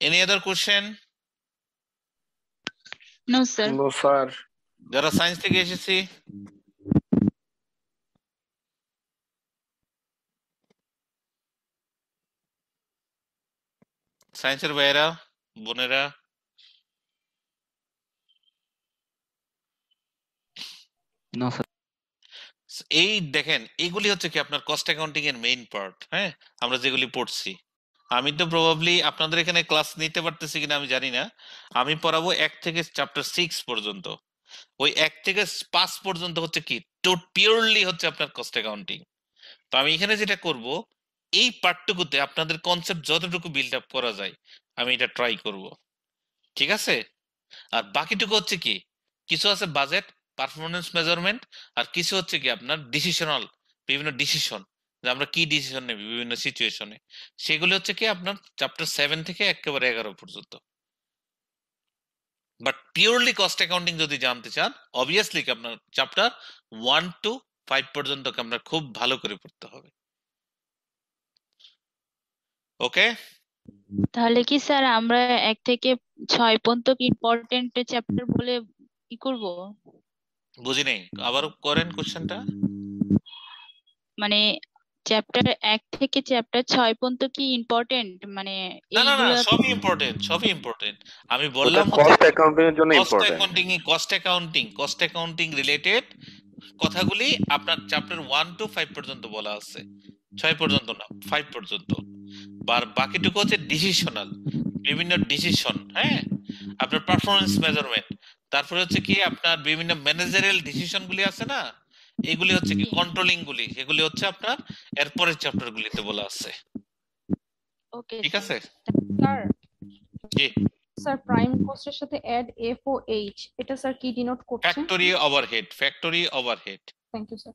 any other question no sir no sir যারা সায়েন্স থেকে এসেছি সায়েন্সের ভাইয়েরা বোনেরা না স্যার এই দেখেন এইগুলি হচ্ছে কি আপনার কস্ট অ্যাকাউন্টিং এর মেইন পার্ট হ্যাঁ? আমরা যেগুলি পড়ছি। আমি তো প্রবাবলি আপনাদের এখানে ক্লাস নিতে পারতেছি কিনা আমি জানি না। আমি পড়াবো এক থেকে চ্যাপ্টার সিক্স পর্যন্ত। ওই এক থেকে পাঁচ পর্যন্ত হচ্ছে কি? তো পিওরলি হচ্ছে আপনার কস্ট অ্যাকাউন্টিং তো আমি এখানে যেটা করব, এই পার্টটুকুতে আপনাদের কনসেপ্ট যতটুকু বিল্ড আপ করা যায়, আমি এটা ট্রাই করব। ঠিক আছে? আর বাকিটুকু হচ্ছে কি? কিছু আছে বাজেট পারফরমেন্স মেজারমেন্ট আর কিছু হচ্ছে কি আপনার ডিসিশনাল বিভিন্ন ডিসিশন যে আমরা কি ডিসিশন নেব বিভিন্ন সিচুয়েশনে সেগুলো হচ্ছে কি আপনার চ্যাপ্টার সেভেন থেকে একেবারে এগারো পর্যন্ত। বাট পিওরলি কস্ট অ্যাকাউন্টিং যদি জানতে চান অবভিয়াসলি আপনার চ্যাপ্টার ওয়ান টু ফাইভ পর্যন্তকে আমরা খুব ভালো করে পড়তে হবে। ওকে তাহলে কি স্যার আমরা এক থেকে ছয় পর্যন্ত ইম্পর্টেন্ট চ্যাপ্টার বলে কি করব? বুঝি নেই। আবার করেন কোশ্চেনটা। মানে চ্যাপ্টার এক থেকে চ্যাপ্টার ছয় পর্যন্ত কি ইম্পর্টেন্ট মানে না না না সবই ইম্পর্টেন্ট সবই ইম্পর্টেন্ট আমি বললাম কস্ট অ্যাকাউন্টিং এর জন্য important cost accounting cost accounting cost accounting related কথাগুলি আপনার চ্যাপ্টার ওয়ান টু ফাইভ পর্যন্ত বলা আছে। ছয় পর্যন্ত না ফাইভ পর্যন্ত। আর বাকিটুকু হচ্ছে ডিসিশনাল বিভিন্ন ডিসিশন হ্যাঁ? আপনার পারফরমেন্স মেজারমেন্ট তারপরে হচ্ছে কি আপনার বিভিন্ন ম্যানেজারিয়াল ডিসিশন গুলি আছে না? এগুলি হচ্ছে কি কন্ট্রোলিং গুলি এগুলি হচ্ছে আপনার এরপরের চ্যাপ্টার গুলিতে বলা আছে। ওকে ঠিক আছে? স্যার জি। স্যার প্রাইম কস্টের সাথে অ্যাড এফ ও এইচ এটা স্যার কি ডিনোট করছে? Factory overhead factory overhead thank you sir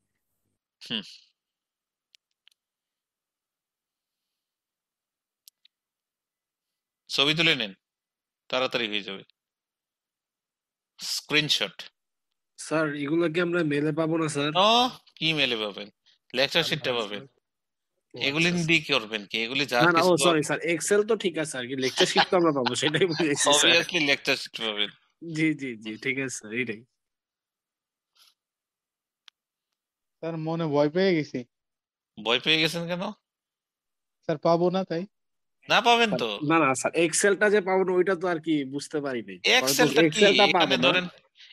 হুম। ছবি তুলে নিন। তাড়াতাড়ি হয়ে যাবে। স্ক্রিনশট। স্যার এগুলো কি আমরা মেলে পাবো না স্যার। ও কি মেলে পাবেন? লেকচার শিটটা পাবেন। এগুলি দিয়ে কি করবেন কি? এগুলি যা না না ও সরি স্যার। এক্সেল তো ঠিক আছে আর কি। লেকচার শিট তো আমরা পাবো সেটাই বুঝেছি স্যার। অবভিয়াসলি লেকচার শিট পাবেন। জি জি জি ঠিক আছে স্যার এইটাই। স্যার মনে ভয় পেয়ে গেছি। ভয় পেয়ে গেছেন কেন? স্যার পাবো না তাই। না পাবেন তো? না না স্যার এক্সেলটা যে পাবো না ওইটা তো আর কি বুঝতে পারিনি এক্সেলটা কি এক্সেলটা এখানে ধরেন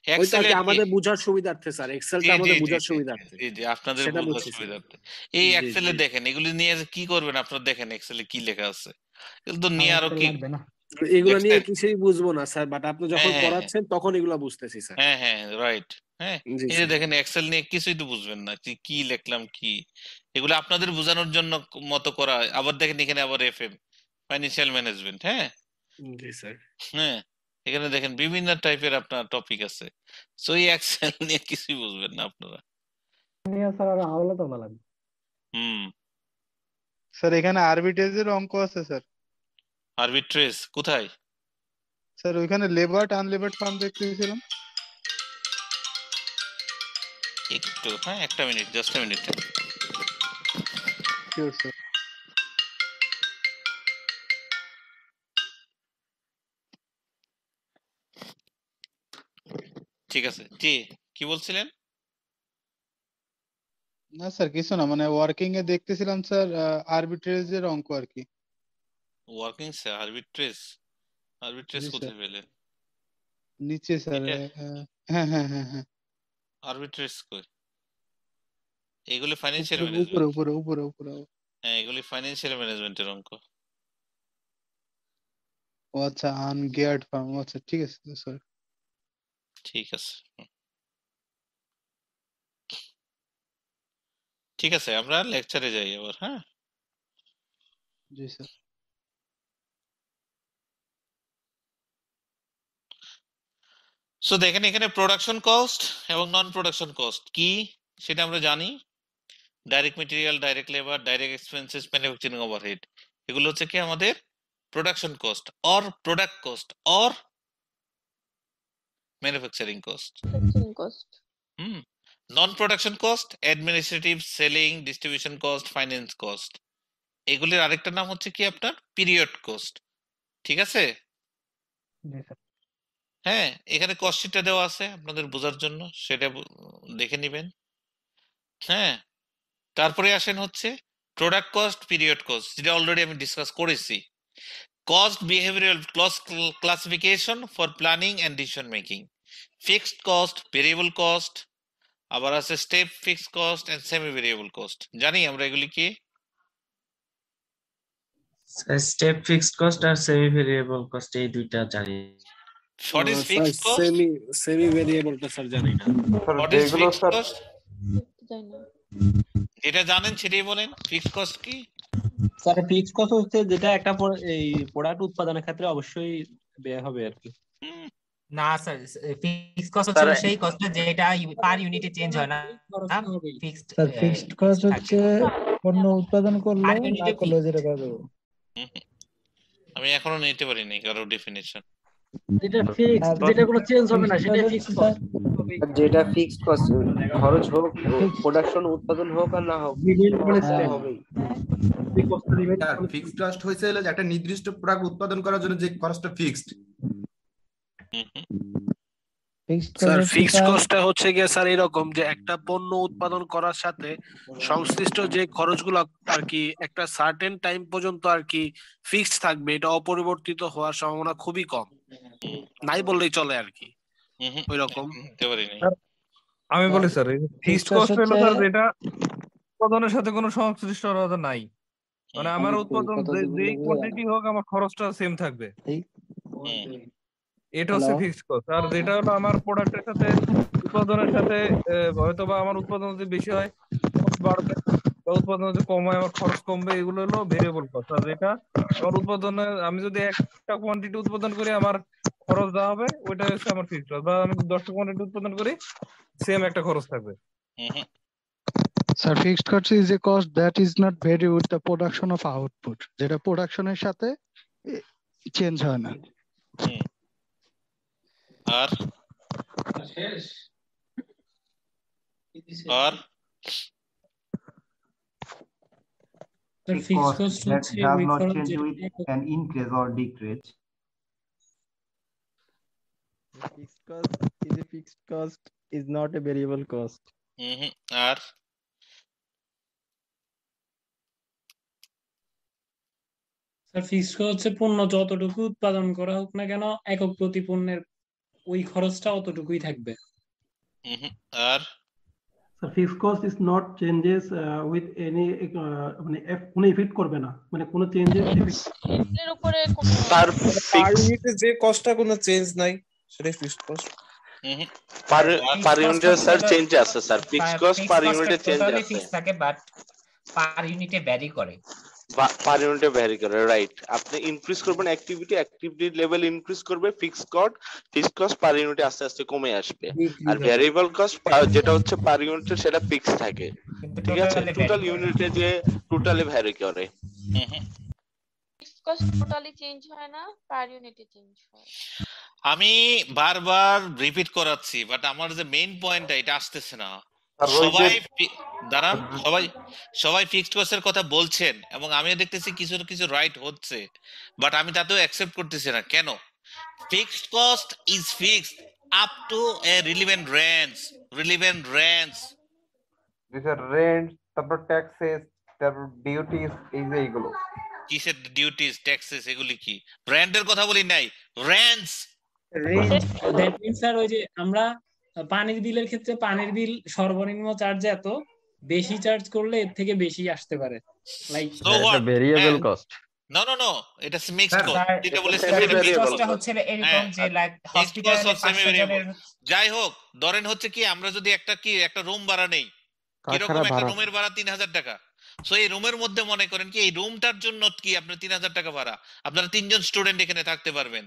এক্সেলে আমাদের বোঝার সুবিধার্থে স্যার এক্সেলটা আমাদের বোঝার সুবিধার্থে। জি জি আপনাদের বোঝার সুবিধার্থে। এই এক্সেলে দেখেন এগুলি নিয়ে কি করবেন আপনারা দেখেন এক্সেলে কি লেখা আছে। এগুলো তো নিয়ে আরও কি এগুলো নিয়ে কিছুই বুঝব না স্যার বাট আপনি যখন হ্যাঁ হ্যাঁ হ্যাঁ। পড়াচ্ছেন তখন এগুলো বুঝতেছি স্যার। হ্যাঁ হ্যাঁ রাইট হ্যাঁ এই যে দেখেন এক্সেল নিয়ে কিছুই তো বুঝবেন না কি লিখলাম কি। এগুলো আপনাদের বোঝানোর জন্য মতো করা আবার দেখেন এখানে আবার এফএম ফাইন্যান্সিয়াল ম্যানেজমেন্ট হ্যাঁ? জি স্যার। হ্যাঁ এখানে দেখেন বিভিন্ন টাইপের আপনার টপিক আছে। সো এই এক্সেল [LAUGHS] নিয়ে কিছুই বুঝবেন না আপনারা। স্যার আর আওলা তো হুম। স্যার এখানে আরবিট্রেজের অঙ্ক আছে স্যার। আরবিট্রেজ কোথায়? স্যার ওইখানে লেবার্ড আনলেবার্ড ফার্ম দেখতেছিলাম একটু হ্যাঁ একটা minute just minute sure sir ঠিক আছে। জি কি বলছিলেন? না স্যার কিছু না মানে ওয়ার্কিং এ দেখতেছিলাম স্যার আরবিট্রেজের অঙ্ক আর কি। ওয়ার্কিং স্যার আরবিট্রেজ আরবিট্রেজ কোথায় পেলেন? নিচে স্যার হ্যাঁ হ্যাঁ হ্যাঁ হ্যাঁ। আরবিট্রেজ কই? এগুলি ফাইন্যান্সিয়াল উপরে উপরে উপরে উপরে হ্যাঁ এগুলি ফাইন্যান্সিয়াল ম্যানেজমেন্টের অঙ্ক। ও আচ্ছা আনগিয়ার্ড ফার্ম আচ্ছা ঠিক আছে স্যার। ঠিক আছে। হুম। ঠিক আছে আমরা লেকচারে যাই আবার হ্যাঁ? জি স্যার। সো দেখেন এখানে প্রোডাকশন কস্ট এবং নন প্রোডাকশন কস্ট কি সেটা আমরা জানি। Direct material direct labour direct expenses manufacturing overhead এগুলো হচ্ছে কি আমাদের production cost or product cost or manufacturing cost manufacturing cost hmm non production cost administrative selling distribution cost finance cost এগুলির আরেকটা নাম হচ্ছে কি আপনার? পিরিয়ড কস্ট ঠিক আছে? হ্যাঁ এখানে কস্ট শিটটা দেওয়া আছে আপনাদের বোঝার জন্য সেটা দেখে নেবেন। হ্যাঁ তারপরে আসেন হচ্ছে প্রোডাক্ট কস্ট পিরিয়ড কস্ট যেটা অলরেডি আমি ডিসকাস করেছি। Cost behavioural class classification for planning and decision making fixed cost variable cost আবার আছে step fixed cost and semi variable cost জানি আমরা এগুলি কি? স্টেপ ফিক্সড কস্ট আর সেমি ভেরিয়েবল কস্ট এই দুইটা জানি। What is fixed cost semi semi ভেরিয়েবলটা sir জানি না। হোয়াট ইজ ফিক্সড কস্ট যাই না। যেটা জানেন সেটাই বলেন। ফিক্সড কস্ট কি? স্যার ফিক্স কস্ট হচ্ছে যেটা একটা এই প্রোডাক্ট উৎপাদনের ক্ষেত্রে অবশ্যই ব্যয় হবে আর কি। না স্যার ফিক্সড কস্ট হচ্ছে সেই কস্টটা যেটা পার ইউনিটে চেঞ্জ হয় না। ফিক্সড স্যার ফিক্সড কস্ট হচ্ছে পণ্য উৎপাদন করলে না করলে যেটা হুম হুম। আমি এখনও নিতে পারিনি কারও ডেফিনেশন যেটা ফিক্স যেটা কোনো চেঞ্জ হবে না সেটা ফিক্স কস্ট যেটা ফিক্সড কস্ট খরচ হোক প্রোডাকশন উৎপাদন হোক আর না হোক তো হবেই। ফিক্সড কস্ট হয়েছে যে একটা নির্দিষ্ট প্রোডাক্ট উৎপাদন করার জন্য যে খরচটা ফিক্সড স্যার ফিক্সড কস্টটা হচ্ছে গিয়ে স্যার এরকম যে একটা পণ্য উৎপাদন করার সাথে সংশ্লিষ্ট যে খরচগুলো আর কি একটা সার্টেন টাইম পর্যন্ত আর কি ফিক্সড থাকবে এটা অপরিবর্তিত হওয়ার সম্ভাবনা খুবই কম। নাই বললেই চলে আর কি। ওই রকম আমি বলি স্যার ফিক্সড কস্ট হলো স্যার যেটা উৎপাদনের সাথে কোনো সংশ্লিষ্টতা নাই। মানে আমার উৎপাদন যে- যেই কোয়ান্টিটি হোক আমার খরচটা সেম থাকবে। এটা হচ্ছে ফিক্সড কস্ট আর যেটা হলো আমার প্রোডাক্টের সাথে উৎপাদনের সাথে হয়তো বা আমার উৎপাদন যদি বেশি হয় বাড়বে বা উৎপাদন যদি কম হয় আমার খরচ কমবে এগুলো হলো ভেরিয়েবল কস্ট আর যেটা আমার উৎপাদনে আমি যদি একটা কোয়ান্টিটি উৎপাদন করি আমার খরচ দেওয়া হবে ওইটা হচ্ছে আমার ফিক্সড কস্ট বা আমি দশটা কোয়ান্টিটি উৎপাদন করি সেম একটা খরচ থাকবে। Sir fixed cost is a cost that is not very with the production of output যেটা প্রোডাকশনের সাথে চেঞ্জ হয় না। আর আর sir a fixed cost cost that does not change with an increase or decrease. Fixed cost is a fixed cost is not a variable cost. হুম আর sir fixed cost হচ্ছে পণ্য যতটুকু উৎপাদন করা হোক না কেন একক প্রতি পণ্যের ওই খরচটা অতটুকুই থাকবে। আর? So fixed cost is not changes uh, with any uh, মানে এফ- কোনো ইফেক্ট করবে না। মানে কোনো চেঞ্জেস এর উপরে কোনো তার পার ইউনিটে যে কস্টটা কোনো চেঞ্জ নাই সেটাই ফিক্সড কস্ট পার পার ইউনিটে স্যার চেঞ্জ আছে স্যার ফিক্সড কস্ট পার ইউনিটে চেঞ্জ আছে। ফিক্স থাকে বাট পার ইউনিটে ভ্যারি করে। পার ইউনিটে ভ্যারি করে রাইট আপনি ইনক্রিজ করবেন অ্যাক্টিভিটি অ্যাক্টিভিটি লেভেল ইনক্রিজ করবে fixed cost fixed cost per ইউনিটে আস্তে আস্তে কমে আসবে। আর ভ্যারিয়েবল কস্ট যেটা হচ্ছে পার ইউনিটে সেটা ফিক্স থাকে। ঠিক আছে? টোটাল ইউনিটে যে টোটালি ভ্যারি করে। ফিক্সড কস্ট টোটালি চেঞ্জ হয় না পার ইউনিটে চেঞ্জ হয়? আমি বারবার রিপিট করাচ্ছি বাট আমার যে মেইন পয়েন্টটা এটা আসতেছে না। সবাই দাঁড়ান সবাই সবাই ফিক্সড কস্টের কথা বলছেন এবং আমিও দেখতেছি কিছু না কিছু রাইট হচ্ছে বাট আমি তাতেও অ্যাকসেপ্ট করতেছি না। কেন? Fixed cost is fixed up to a relevant range relevant range These are rent, তারপর taxes, তারপর duties, এই যে এইগুলো। কিসের ডিউটিস ট্যাক্সেস এগুলি কি? ব্র্যান্ডের কথা বলি নাই রেঞ্জ দ্যাট মিনস স্যার ওই যে আমরা পানির বিলের ক্ষেত্রে পানির বিল সর্বনিম্ন চার্জ এত বেশি চার্জ করলে এর থেকে বেশি আসতে পারে। লাইক. No, no, no. এটা মিক্সড কস্ট যেটা বলে স্যার, সেটা fixed mixed cost. হচ্ছে এরকম হ্যাঁ, যে লাইক হসপিটালে variable। জনের যাই হোক ধরেন হচ্ছে কি আমরা যদি একটা কি একটা রুম ভাড়া নেই। কীরকম একটা রুমের ভাড়া তিন হাজার টাকা? সো এই রুমের মধ্যে মনে করেন কি এই রুমটার জন্য কি আপনার তিন হাজার টাকা ভাড়া? আপনারা তিনজন স্টুডেন্ট এখানে থাকতে পারবেন।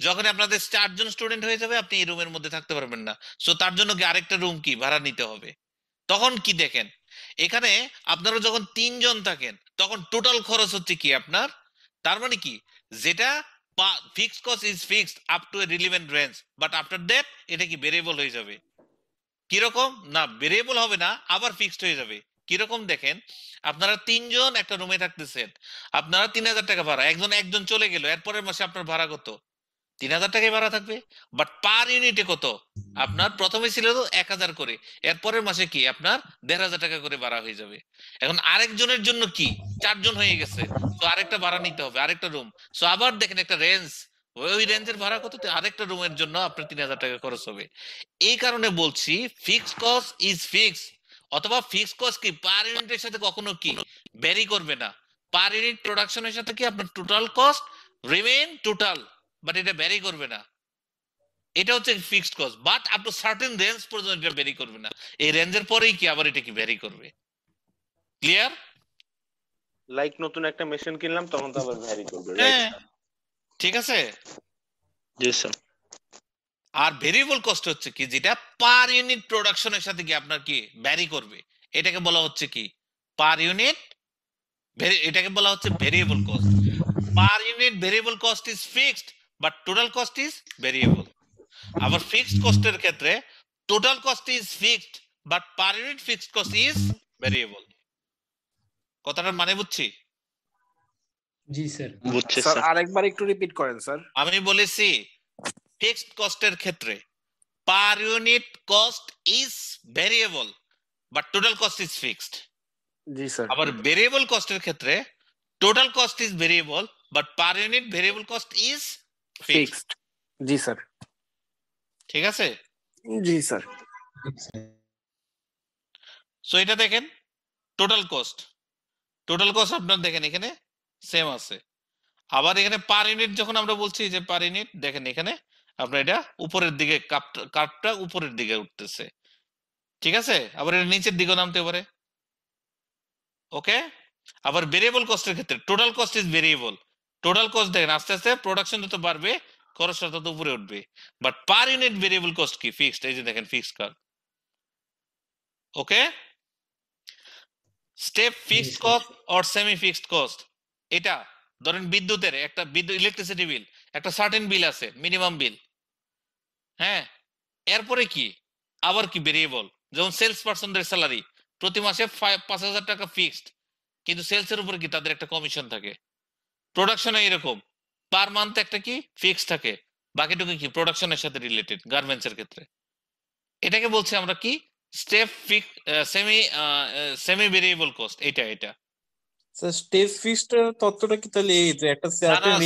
যখন আপনাদের চারজন স্টুডেন্ট হয়ে যাবে, আপনি এই রুমের মধ্যে থাকতে পারবেন না। সো তার জন্য কি আরেকটা রুম কি? ভাড়া নিতে হবে। তখন কি দেখেন? এখানে আপনারা যখন তিনজন থাকেন, তখন টোটাল খরচ হচ্ছে কি আপনার? তার মানে কি? যেটা fixed cost is fixed up to a relevant range but after that এটা কি ভেরিয়েবল হয়ে যাবে? কীরকম? না ভেরিয়েবল হবে না, আবার ফিক্সড হয়ে যাবে। কীরকম দেখেন? আপনারা তিনজন একটা রুমে থাকতেছেন। আপনারা তিন হাজার টাকা ভাড়া, একজন একজন চলে গেল, এরপরের মাসে আপনার ভাড়া কত? তিন হাজার টাকাই ভাড়া থাকবে। বাট পার ইউনিটে কত? আপনার প্রথমে ছিল তো এক হাজার করে। এরপরের মাসে কি? আপনার দেড় হাজার টাকা করে ভাড়া হয়ে যাবে। এখন আরেকজনের জন্য কি? চারজন হয়ে গেছে। তো আরেকটা ভাড়া নিতে হবে, আরেকটা রুম সো আবার দেখেন একটা রেঞ্জ ওই রেঞ্জের ভাড়া কত? আরেকটা রুমের জন্য আপনার তিন হাজার টাকা খরচ হবে। এই কারণে বলছি ফিক্স কস্ট ইজ ফিক্স অথবা ফিক্স কস্ট কি? পার ইউনিটের সাথে কখনো কি? ভ্যারি করবে না। পার ইউনিট প্রোডাকশনের সাথে কি আপনার total cost remain total but এটা ভ্যারি করবে না। এটা হচ্ছে fixed cost but up to certain range পর্যন্ত এটা ভ্যারি করবে না। এই রেঞ্জের পরেই কি আবার এটা কি ভ্যারি করবে? ক্লিয়ার লাইক নতুন একটা মেশিন কিনলাম তখন তো আবার ভ্যারি করবে হ্যাঁ। ঠিক আছে? জি স্যার আর ভেরিয়েবল কস্ট হচ্ছে কি যেটা পার ইউনিট প্রোডাকশনের সাথে কি আপনার কি ভ্যারি করবে? এটাকে বলা হচ্ছে কি? পার ইউনিট এটাকে বলা হচ্ছে variable cost per unit variable cost is fixed but total cost is variable আবার ফিক্সড কস্টের ক্ষেত্রে total cost is fixed but per unit fixed cost is variable কথাটার মানে বুঝছি? জি স্যার। বুঝছি স্যার আরেকবার একটু রিপিট করেন স্যার। আমি বলেছি ফিক্সড কস্টের ক্ষেত্রে per unit cost is variable but total cost is fixed G sir. আবার ভেরিয়েবল কস্টের ক্ষেত্রে total cost is variable but per unit variable cost is fixed G sir. ঠিক আছে? জি স্যার। সো এটা দেখেন টোটাল কস্ট টোটাল কস্ট আপনার দেখেন এখানে সেম আছে। আবার এখানে পার ইউনিট যখন আমরা বলছি যে পার ইউনিট দেখেন এখানে আপনার এটা উপরের দিকে কাপটা উপরের দিকে উঠতেছে। ঠিক আছে? আবার এটা নিচের দিকে নামতে পারে। ওকে আবার ভেরিয়েবল কস্টের ক্ষেত্রে total cost is variable total cost দেখেন আস্তে আস্তে প্রোডাকশন যত বাড়বে খরচটা তত উপরে উঠবে। But per unit variable cost কি? ফিক্সড এই যে দেখেন fixed car okay step fixed cost or semi fixed cost এটা ধরেন বিদ্যুতের একটা বিদ্যুৎ ইলেকট্রিসিটি বিল একটা সার্টেন বিল আছে মিনিমাম বিল হ্যাঁ? এরপরে কি? আবার কি ভেরিয়েবল যেমন সেলস পার্সনদের স্যালারি প্রতি মাসে ফাইভ- পাঁচ হাজার টাকা ফিক্সড কিন্তু সেলস এর উপরে কি তাদের একটা কমিশন থাকে? প্রোডাকশনে এরকম পার মান্থ একটা কি? ফিক্স থাকে। বাকিটুকু কি? প্রোডাকশনের সাথে রিলেটেড গার্মেন্টস এর ক্ষেত্রে। এটাকে বলছি আমরা কি? Step fix semi semi variable cost এটা এটা স্টেপ ফিক্সড তত্ত্বটা কি তাহলে এই যে একটা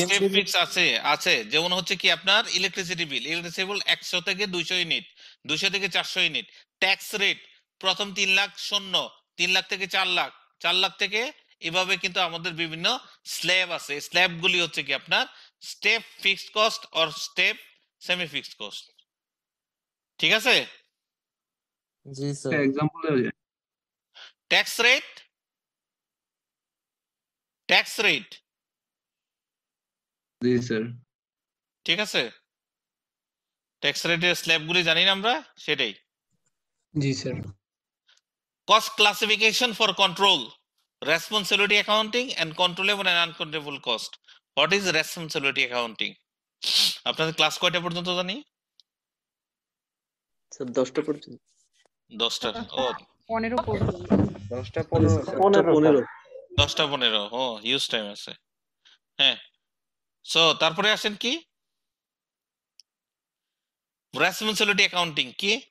স্টেপ ফিক্স আছে আছে। যেমন হচ্ছে কি আপনার ইলেকট্রিসিটি বিল ইলেকট্রিসিটি বিল একশো থেকে দুইশো ইউনিট দুইশো থেকে চারশো ইউনিট ট্যাক্স রেট প্রথম তিন লাখ শূন্য তিন লাখ থেকে চার লাখ চার লাখ থেকে এভাবে কিন্তু আমাদের বিভিন্ন স্ল্যাব আছে। স্ল্যাব গুলি হচ্ছে কি আপনার step fixed cost or step semi fixed cost. ঠিক আছে? জি স্যার। দেওয়া ট্যাক্স রেট ট্যাক্স রেট জি স্যার। ঠিক আছে? ট্যাক্স রেটের স্ল্যাবগুলি জানি না আমরা সেটাই। জি sir. Cost classification for control? Responsibility accounting and controllable and uncontrollable cost. What is responsibility accounting? আপনাদের ক্লাস কয়টা পর্যন্ত জানি? স্যার দশটা পর্যন্ত। দশটা? ও। পনেরো পর্যন্ত। দশটা পনেরো। পনেরো। পনেরো। দশটা পনেরো। ও হিউজ টাইম আছে। হ্যাঁ। সো তারপরে আসেন কি? রেসপন্সিবিলিটি অ্যাকাউন্টিং কি?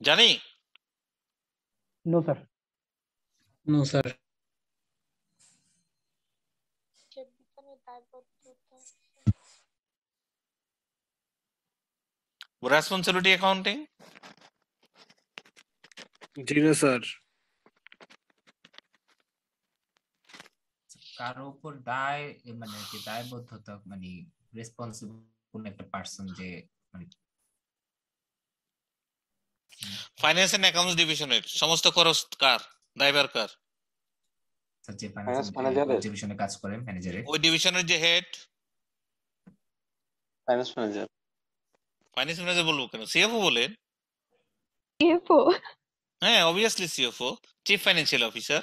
জানি no sir no sir responsibility accounting জি না স্যার কারও উপর দায় মানে যে দায়বদ্ধতা মানে রেসপন্সিবল কোন একটা পার্সন যে মানে ফাইন্যান্স এন্ড অ্যাকাউন্টস ডিভিশনের সমস্ত খরচ কার? দায়ভার কার? যে ফাইন্যান্স ডিভিশনে কাজ করে ম্যানেজারে ওই ডিভিশনের যে head finance manager finance manager বলব কেন? সিএফও বলেন CFO হ্যাঁ obviously CFO chief financial officer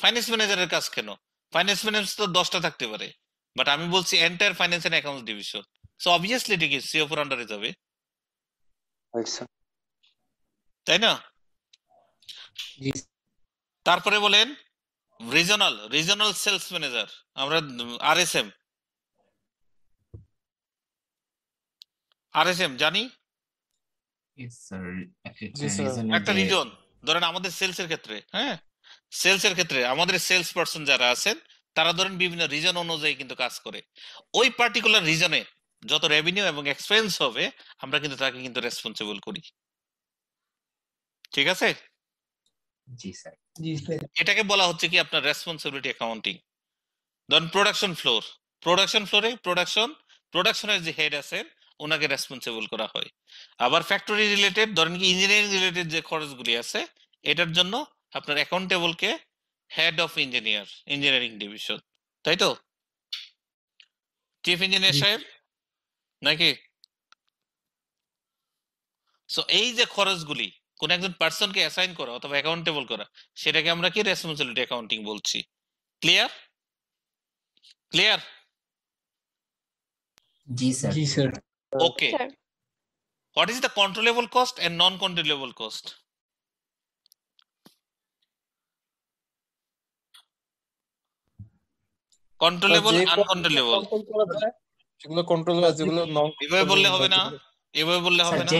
finance ম্যানেজারের কাজ কেন? ফাইন্যান্স ম্যানেজার তো দশটা থাকতে পারে। বাট আমি বলছি entire finance and accounts division so obviously ঠিক সিএফওর আন্ডারে যাবে। আচ্ছা তাই না? তারপরে বলেন রিজনাল রিজনাল সেলস ম্যানেজার আমরা আরএসএম আরএসএম জানি? স্যার জি স্যার একটা রিজন ধরেন আমাদের সেলস এর ক্ষেত্রে হ্যাঁ? সেলস এর ক্ষেত্রে আমাদের সেলস পার্সন যারা আছেন তারা ধরেন বিভিন্ন রিজন অনুযায়ী কিন্তু কাজ করে। ওই পার্টিকুলার রিজনে যত রেভিনিউ এবং এক্সপেন্স হবে আমরা কিন্তু তাকে কিন্তু রেসপন্সিবল করি। ঠিক আছে? জি স্যার। জি স্যার। এটাকে বলা হচ্ছে কি আপনার রেসপন্সিবিলিটি অ্যাকাউন্টিং ধরেন প্রোডাকশন ফ্লোর প্রোডাকশন ফ্লোরে প্রোডাকশন প্রোডাকশনের যে হেড আছেন ওনাকে রেসপন্সিবল করা হয়। আবার ফ্যাক্টরি রিলেটেড ধরেন কি ইঞ্জিনিয়ারিং রিলেটেড যে খরচগুলি আছে এটার জন্য আপনার অ্যাকাউন্টেবলকে head of engineer engineering division তাই তো? চিফ ইঞ্জিনিয়ার সাহেব নাকি? সো এই যে খরচগুলি কোন একজন পার্সনকে অ্যাসাইন করা অথবা অ্যাকাউন্টেবল করা সেটাকে আমরা কি রেসপন্সিবিলিটি অ্যাকাউন্টিং বলছি? ক্লিয়ার ক্লিয়ার জি sir G sir Okay. What is the controllable cost and non-controllable cost? Controllable, যে cost uncontrollable. control করা যায়, সেগুলো কন্ট্রোল যেগুলো নন এভাবে বললে হবে না। এভাবে বললে হবে না।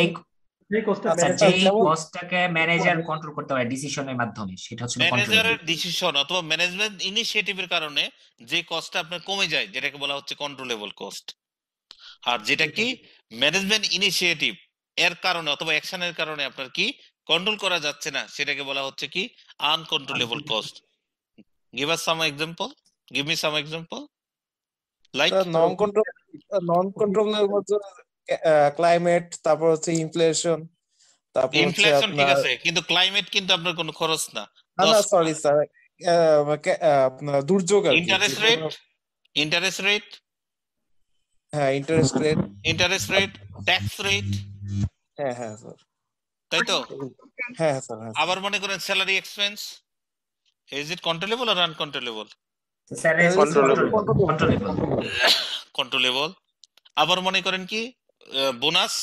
আচ্ছা কস্টটাকে ম্যানেজার কন্ট্রোল করতে পারে ডিসিশনের মাধ্যমে সেটা হচ্ছে ম্যানেজারের ডিসিশন অথবা ম্যানেজমেন্ট ইনিশিয়েটিভের কারণে যে কস্টটা আপনার কমে যায় যেটাকে বলা হচ্ছে কন্ট্রোলেবল কস্ট আর যেটা কি ম্যানেজমেন্ট ইনিশিয়েটিভ এর কারণে অথবা অ্যাকশনের কারণে আপনার কি কন্ট্রোল করা যাচ্ছে না সেটাকে বলা হচ্ছে কি uncontrollable cost give us some example give me some example like non control non কন্ট্রোলের মধ্যে ক্লাইমেট তারপর হচ্ছে ইনফ্লেশন তারপর ইনফ্লেশন ঠিক আছে কিন্তু ক্লাইমেট কিন্তু আপনার কোনো খরচ না। না সরি স্যার আপনার দুর্যোগ ইন্টারেস্ট রেট ইন্টারেস্ট রেট হ্যাঁ interest rate interest rate tax rate হ্যাঁ হ্যাঁ স্যার তাই তো? হ্যাঁ স্যার হ্যাঁ আবার মনে করেন salary expense is it controllable R uncontrollable controllable controllable আবার মনে করেন কি? বোনাস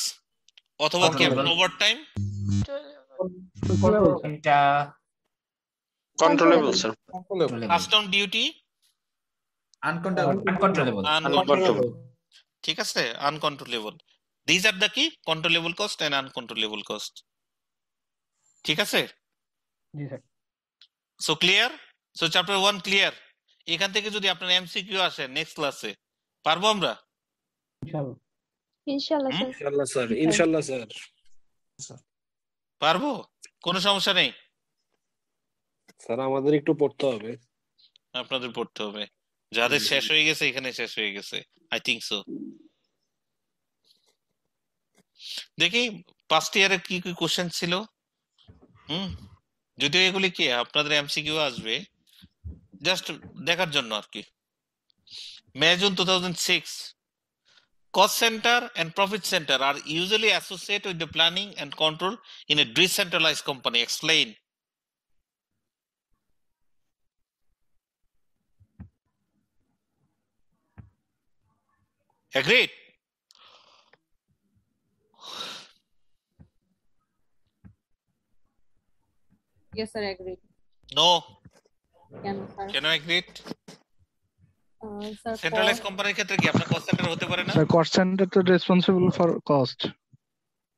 অথবা কি Controllable. ওভার টাইম এটা controllable sir custom duty uncontrollable uncontrollable ঠিক আছে আনকন্ট্রোলেবল দিজ আর দ্য কি controllable cost and uncontrollable cost ঠিক আছে? জি sir so clear so chapter one clear এখান থেকে যদি আপনার এমসিকিউ আসে নেক্সট ক্লাসে পারব আমরা? ইনশাআল্লাহ। ইনশাআল্লাহ স্যার। Sir sir. পারব? কোনো সমস্যা নেই? স্যার আমাদের একটু পড়তে হবে। আপনাদের পড়তে হবে। যাদের শেষ হয়ে গেছে এখানে শেষ হয়ে গেছে। আই থিংক সো দেখি ফার্স্ট ইয়ারে কি কি কোশ্চেন ছিল? হুম? যদিও এগুলি কি আপনাদের এমসিকিউ আসবে। জাস্ট দেখার জন্য আর কি। May June two thousand six Cost center and profit center are usually associated with the planning and control in a decentralized company. Explain. Agreed? Yes, sir, Agree. No. Sir. Can I agree? Centralize কোম্পানির ক্ষেত্রে কি আপনার cost centre হতে পারে না? Sir cost centre তো responsible for cost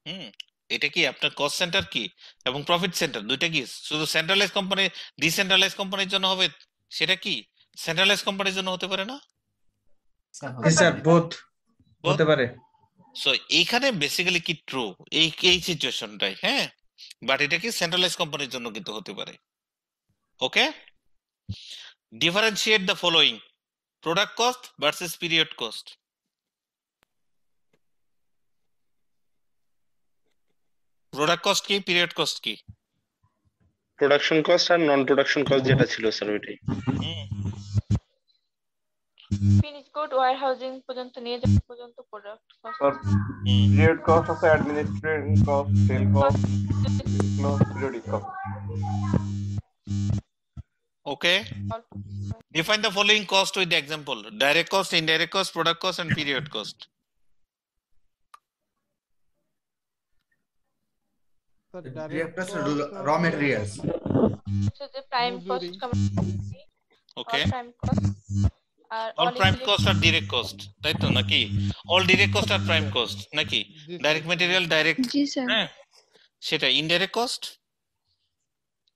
hmm এটা কি আপনার কস্ট সেন্টার কি? এবং প্রফিট সেন্টার দুইটা কি? শুধু সেন্ট্রালাইজ কোম্পানি ডিসেন্ট্রালাইজ কোম্পানির জন্য হবে? সেটা কি? সেন্ট্রালাইজ কোম্পানির জন্য হতে পারে না? স্যার বোথ হতে পারে। সো এইখানে বেসিক্যালি কি ট্রু এই এই সিচুয়েশনটাই হ্যাঁ? বাট এটা কি সেন্ট্রালাইজ কোম্পানির জন্য কিন্তু হতে পারে? Okay differentiate the following product cost versus period cost product cost কি পিরিয়ড কস্ট কি? প্রোডাকশন কস্ট আর নন প্রোডাকশন কস্ট যেটা ছিল স্যার ওইটাই। ফিনিশ গুড ওয়্যারহাউজিং পর্যন্ত নিয়ে যাওয়া পর্যন্ত প্রোডাক্ট স্যার পিরিয়ড কস্ট আছে administrative cost sale cost periodic cost Okay. Define the following cost with the example. Direct cost, indirect cost, product cost, and period cost. Reactors raw materials. So the prime cost comes Okay. all prime cost আর All prime cost are direct cost. তো নাকি? All direct cost are prime cost নাকি? Direct material, direct. Sir হ্যাঁ সেটা indirect cost,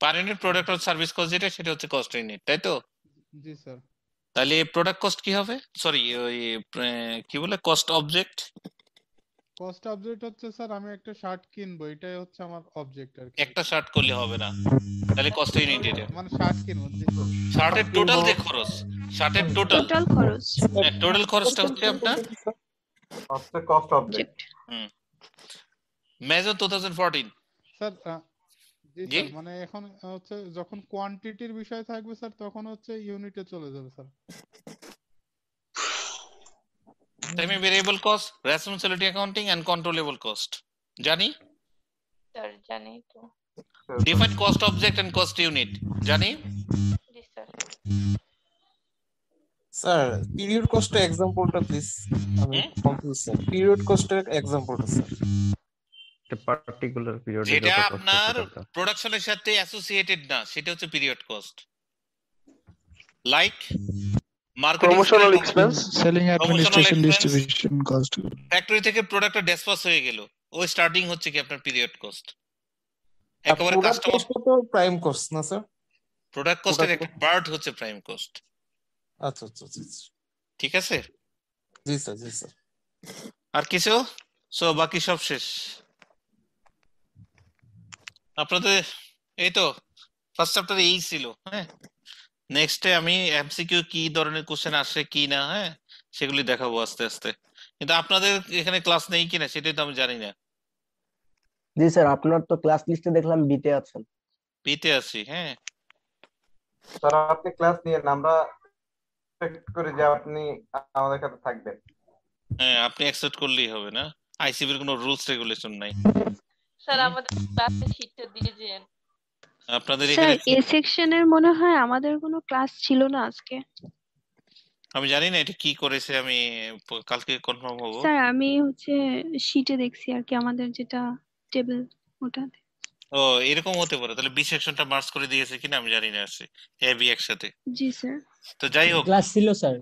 per unit product আর service cost যেটা সেটা হচ্ছে cost unit তাই তো? জি স্যার। তাহলে প্রোডাক্ট কস্ট কি হবে? সরি ওই কি বলে? কস্ট অবজেক্ট কস্ট অবজেক্ট হচ্ছে স্যার আমি একটা শার্ট কিনবো এটাই হচ্ছে আমার অবজেক্ট আর একটা শার্ট করলে হবে না। তাহলে কস্ট ইউনিট এটা। মানে শার্ট কিনবো শার্টের টোটাল যে খরচ শার্টের টোটাল টোটাল খরচ। টোটাল খরচটা হচ্ছে আপনার? Cost object hmm. Major 2014 sir জি? মানে এখন হচ্ছে যখন কোয়ান্টিটির বিষয় থাকবে স্যার তখন হচ্ছে ইউনিটে চলে যাবে sir. Semi variable cost responsibility accounting and controllable cost জানি? স্যার জানি তো। Define cost object and cost unit জানি? জি স্যার। স্যার পিরিয়ড কস্টের এক্সাম্পলটা প্লিজ আমি কনফিউজ স্যার পিরিয়ড কস্টের এক্সাম্পলটা স্যার একটা পার্টিকুলার পিরিয়ডে যেটা আপনার প্রোডাকশনের সাথে অ্যাসোসিয়েটেড না সেটা হচ্ছে period cost like marketing promotional expense selling administration distribution cost factory থেকে প্রোডাক্টটা ডেসপাস হয়ে গেল। ওই স্টার্টিং হচ্ছে কি আপনার পিরিয়ড কস্ট একেবারে কাস্টমার তো প্রাইম কস্ট না স্যার প্রোডাক্ট কস্টের একটা পার্ট হচ্ছে প্রাইম কস্ট আচ্ছা আচ্ছা আচ্ছা আচ্ছা। ঠিক আছে? জি স্যার জি স্যার আর কিছু? সো বাকি সব শেষ। আপনাদের এই তো ফার্স্ট চ্যাপ্টারে এই ছিল হ্যাঁ? নেক্সটে আমি এমসিকিউ কি ধরনের কোশ্চেন আসে কি না হ্যাঁ? সেগুলি দেখাবো আস্তে আস্তে। কিন্তু আপনাদের এখানে ক্লাস নেই কিনা সেটাই তো আমি জানি না। জি স্যার আপনার তো ক্লাস লিস্টে দেখলাম বিতে আছেন। পিতে আছি হ্যাঁ। স্যার আপনি ক্লাস নিয়ে আমরা এক্সপেক্ট করি যে আপনি আমাদের সাথে থাকবেন। হ্যাঁ আপনি অ্যাকসেপ্ট করলেই হবে না। আইসিবির কোনো রুলস রেগুলেশন নাই। স্যার আমাদের ক্লাসে শিটটা দিয়ে যেন আপনাদের স্যার এখানে এ সেকশনের মনে হয় আমাদের কোনো ক্লাস ছিল না আজকে। আমি জানি না এটা কি করেছে আমি কালকে কনফার্ম হব। স্যার আমি হচ্ছে শিটে দেখছি আর কি আমাদের যেটা টেবিল ওটাতে ও এরকম হতে পারে। তাহলে বি সেকশনটা মার্চ করে দিয়েছে কিনা আমি জানি না আসে এ বি একসাথে। জি স্যার। তো যাই হোক। ক্লাস ছিল স্যার।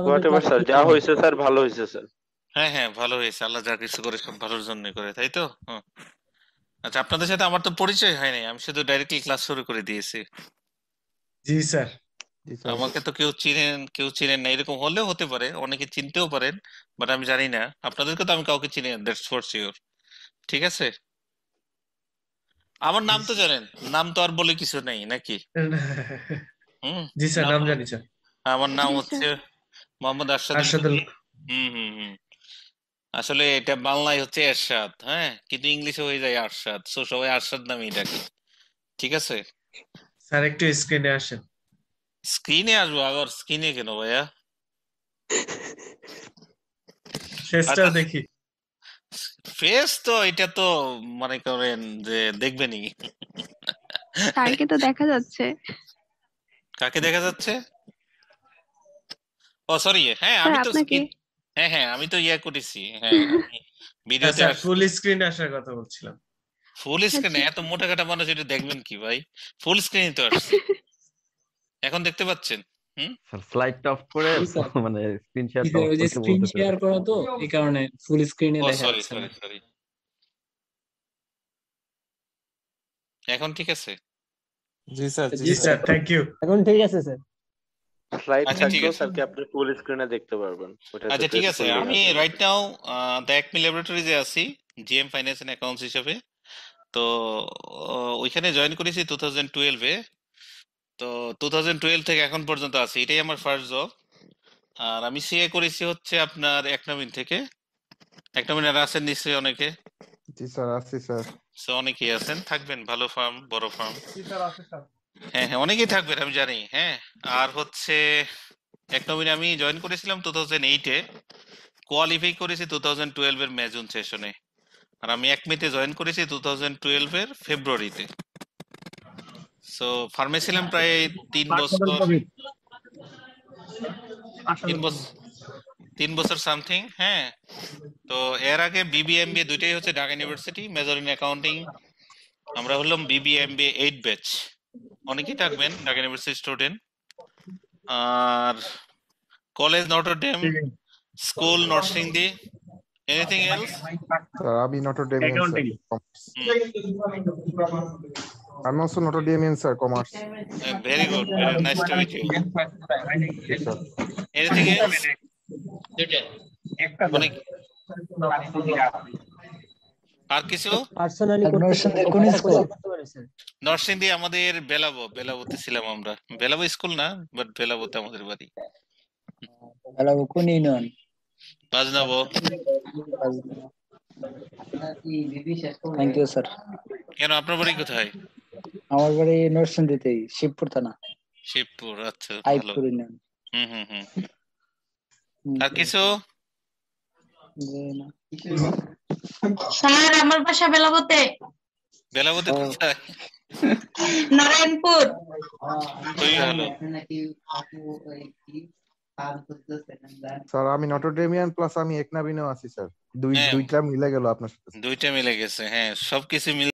আমাদের স্যার যা। হয়েছে স্যার ভালো হয়েছে স্যার। হ্যাঁ হ্যাঁ ভালো হয়েছে। আল্লাহ যা কিছু করে সব ভালোর জন্য করে তাই তো? হুম। আচ্ছা আপনাদের সাথে আমার তো পরিচয় হয়নি আমি শুধু ডাইরেক্টলি ক্লাস শুরু করে দিয়েছি। জি স্যার। আমাকে তো কেউ চিনেন কেউ চিনেন না। এরকম হলেও হতে পারে অনেকে চিনতেও পারেন বাট আমি জানি না। আপনাদেরকে তো আমি কাউকে চিনি না দ্যাটস ফর শিওর ঠিক আছে? আমার নাম তো জানেন নাম তো আর বলে কিছু নেই নাকি? হুম? জি স্যার নাম জানি স্যার। আমার নাম হচ্ছে মোহাম্মদ আরশাদুল হুম হুম হুম। আসলে এটা বাংলায় হচ্ছে এরশাদ হ্যাঁ? কিন্তু ইংলিশে হয়ে যায় আরশাদ। সো সবাই আরশাদ নামেই ডাকে। ঠিক আছে? স্যার একটু স্ক্রিনে আসেন। স্ক্রিনে আসব? আবার স্ক্রিনে কেন ভাইয়া? শেষটা আচ্ছা। দেখি। ফেস তো এটা তো মনে করেন যে দেখবেনই। স্যারকে তো দেখা যাচ্ছে। কাকে দেখা যাচ্ছে? ও সরি হ্যাঁ আমি তো আপনাকে স্ক্রিন হ্যাঁ হ্যাঁ আমি তো ইয়া করেছি হ্যাঁ [LAUGHS] আমি ভিডিওতে ফুল স্ক্রিন আসার কথা বলছিলাম। ফুল স্ক্রিনে আচ্ছা। এত মোটা কাটা মানুষ এটা দেখবেন কি ভাই? ফুল স্ক্রিনে তো আসছে। [LAUGHS] এখন দেখতে পাচ্ছেন হুম? স্যার স্লাইডটা অফ করে [LAUGHS] মানে স্ক্রিন স্যার অফ ওই যে স্ক্রিন শেয়ার করা তো এই কারণে ফুল স্ক্রিনে দেখা সরি যাচ্ছে সরি না সরি এখন ঠিক আছে? জি স্যার জি স্যার থ্যাংক ইউ এখন ঠিক আছে স্যার স্লাইড আচ্ছা ঠিক আছে। স্যারকে আপনি ফুল স্ক্রিনে দেখতে পারবেন। আচ্ছা ঠিক আছে। আমি রাইট নাও দ্য একমি ল্যাবরেটরিজে আছি জিএম ফাইন্যান্স এন্ড অ্যাকাউন্টস হিসেবে। তো ওইখানে জয়েন করেছি টু থাউজেন্ড টুয়েলভে তো টু থাউজেন্ড টুয়েলভ থেকে এখন পর্যন্ত আছি। এটাই আমার ফার্স্ট জব আর আমি সিএ করেছি হচ্ছে আপনার এক নবীন থেকে। এক নবীন আর আছেন নিশ্চয়ই অনেকে। জি স্যার আসছি স্যার। সো অনেকেই আছেন। থাকবেন ভালো ফার্ম বড় ফার্ম জি স্যার আছে স্যার। হ্যাঁ হ্যাঁ অনেকেই থাকবেন আমি জানি হ্যাঁ। আর হচ্ছে এক নবীনে আমি জয়েন করেছিলাম টু থাউজেন্ড এইটে কোয়ালিফাই করেছি টু থাউজেন্ড টুয়েলভ এর মে জুন সেশনে আর আমি এক মেতে জয়েন করেছি টু থাউজেন্ড টুয়েলভ এর ফেব্রুয়ারিতে সো ফার্মে ছিলাম প্রায় তিন বছর। তিন বছর তিন বছর সামথিং হ্যাঁ। তো এর আগে বিবিএমবিএ দুইটাই হচ্ছে Dhaka University major in accounting আমরা হলাম বিবিএমবিএ এইট ব্যাচ অনেকেই থাকবেন ঢাকা ইউনিভার্সিটি স্টুডেন্ট আর college Notre Dame school Narsingdi anything else sir আমি নটর ডেমিয়ান স্যার আমি also Notre Damian sir commerce very good nice to meet you anything else অনেক আর কিছু? School. Narsingdi আমাদের বেলাবো বেলাবোতে ছিলাম আমরা। বেলাবো স্কুল না বাট বেলাবোতে আমাদের বাড়ি। হ্যালো কোন union? Bajnabo. Thank you sir কেন আপনার বাড়ি কোথায়? আমার বাড়ি নরসিংদীতেই শিবপুর থানা। শিবপুর আচ্ছা ভালো। আইপুর ইউনিয়ন। হুম হুম হুম। আর কিছু? স্যার আমার বাসা বেলাবতে। বেলাবতে কোথায় নারায়ণপুর। স্যার আমি নটোডেমিয়ান প্লাস আমি একনাবিনেও আছি স্যার। দুই হ্যাঁ। দুইটা মিলে গেল আপনার সাথে। দুইটা মিলে গেছে হ্যাঁ সবকিছু মিলে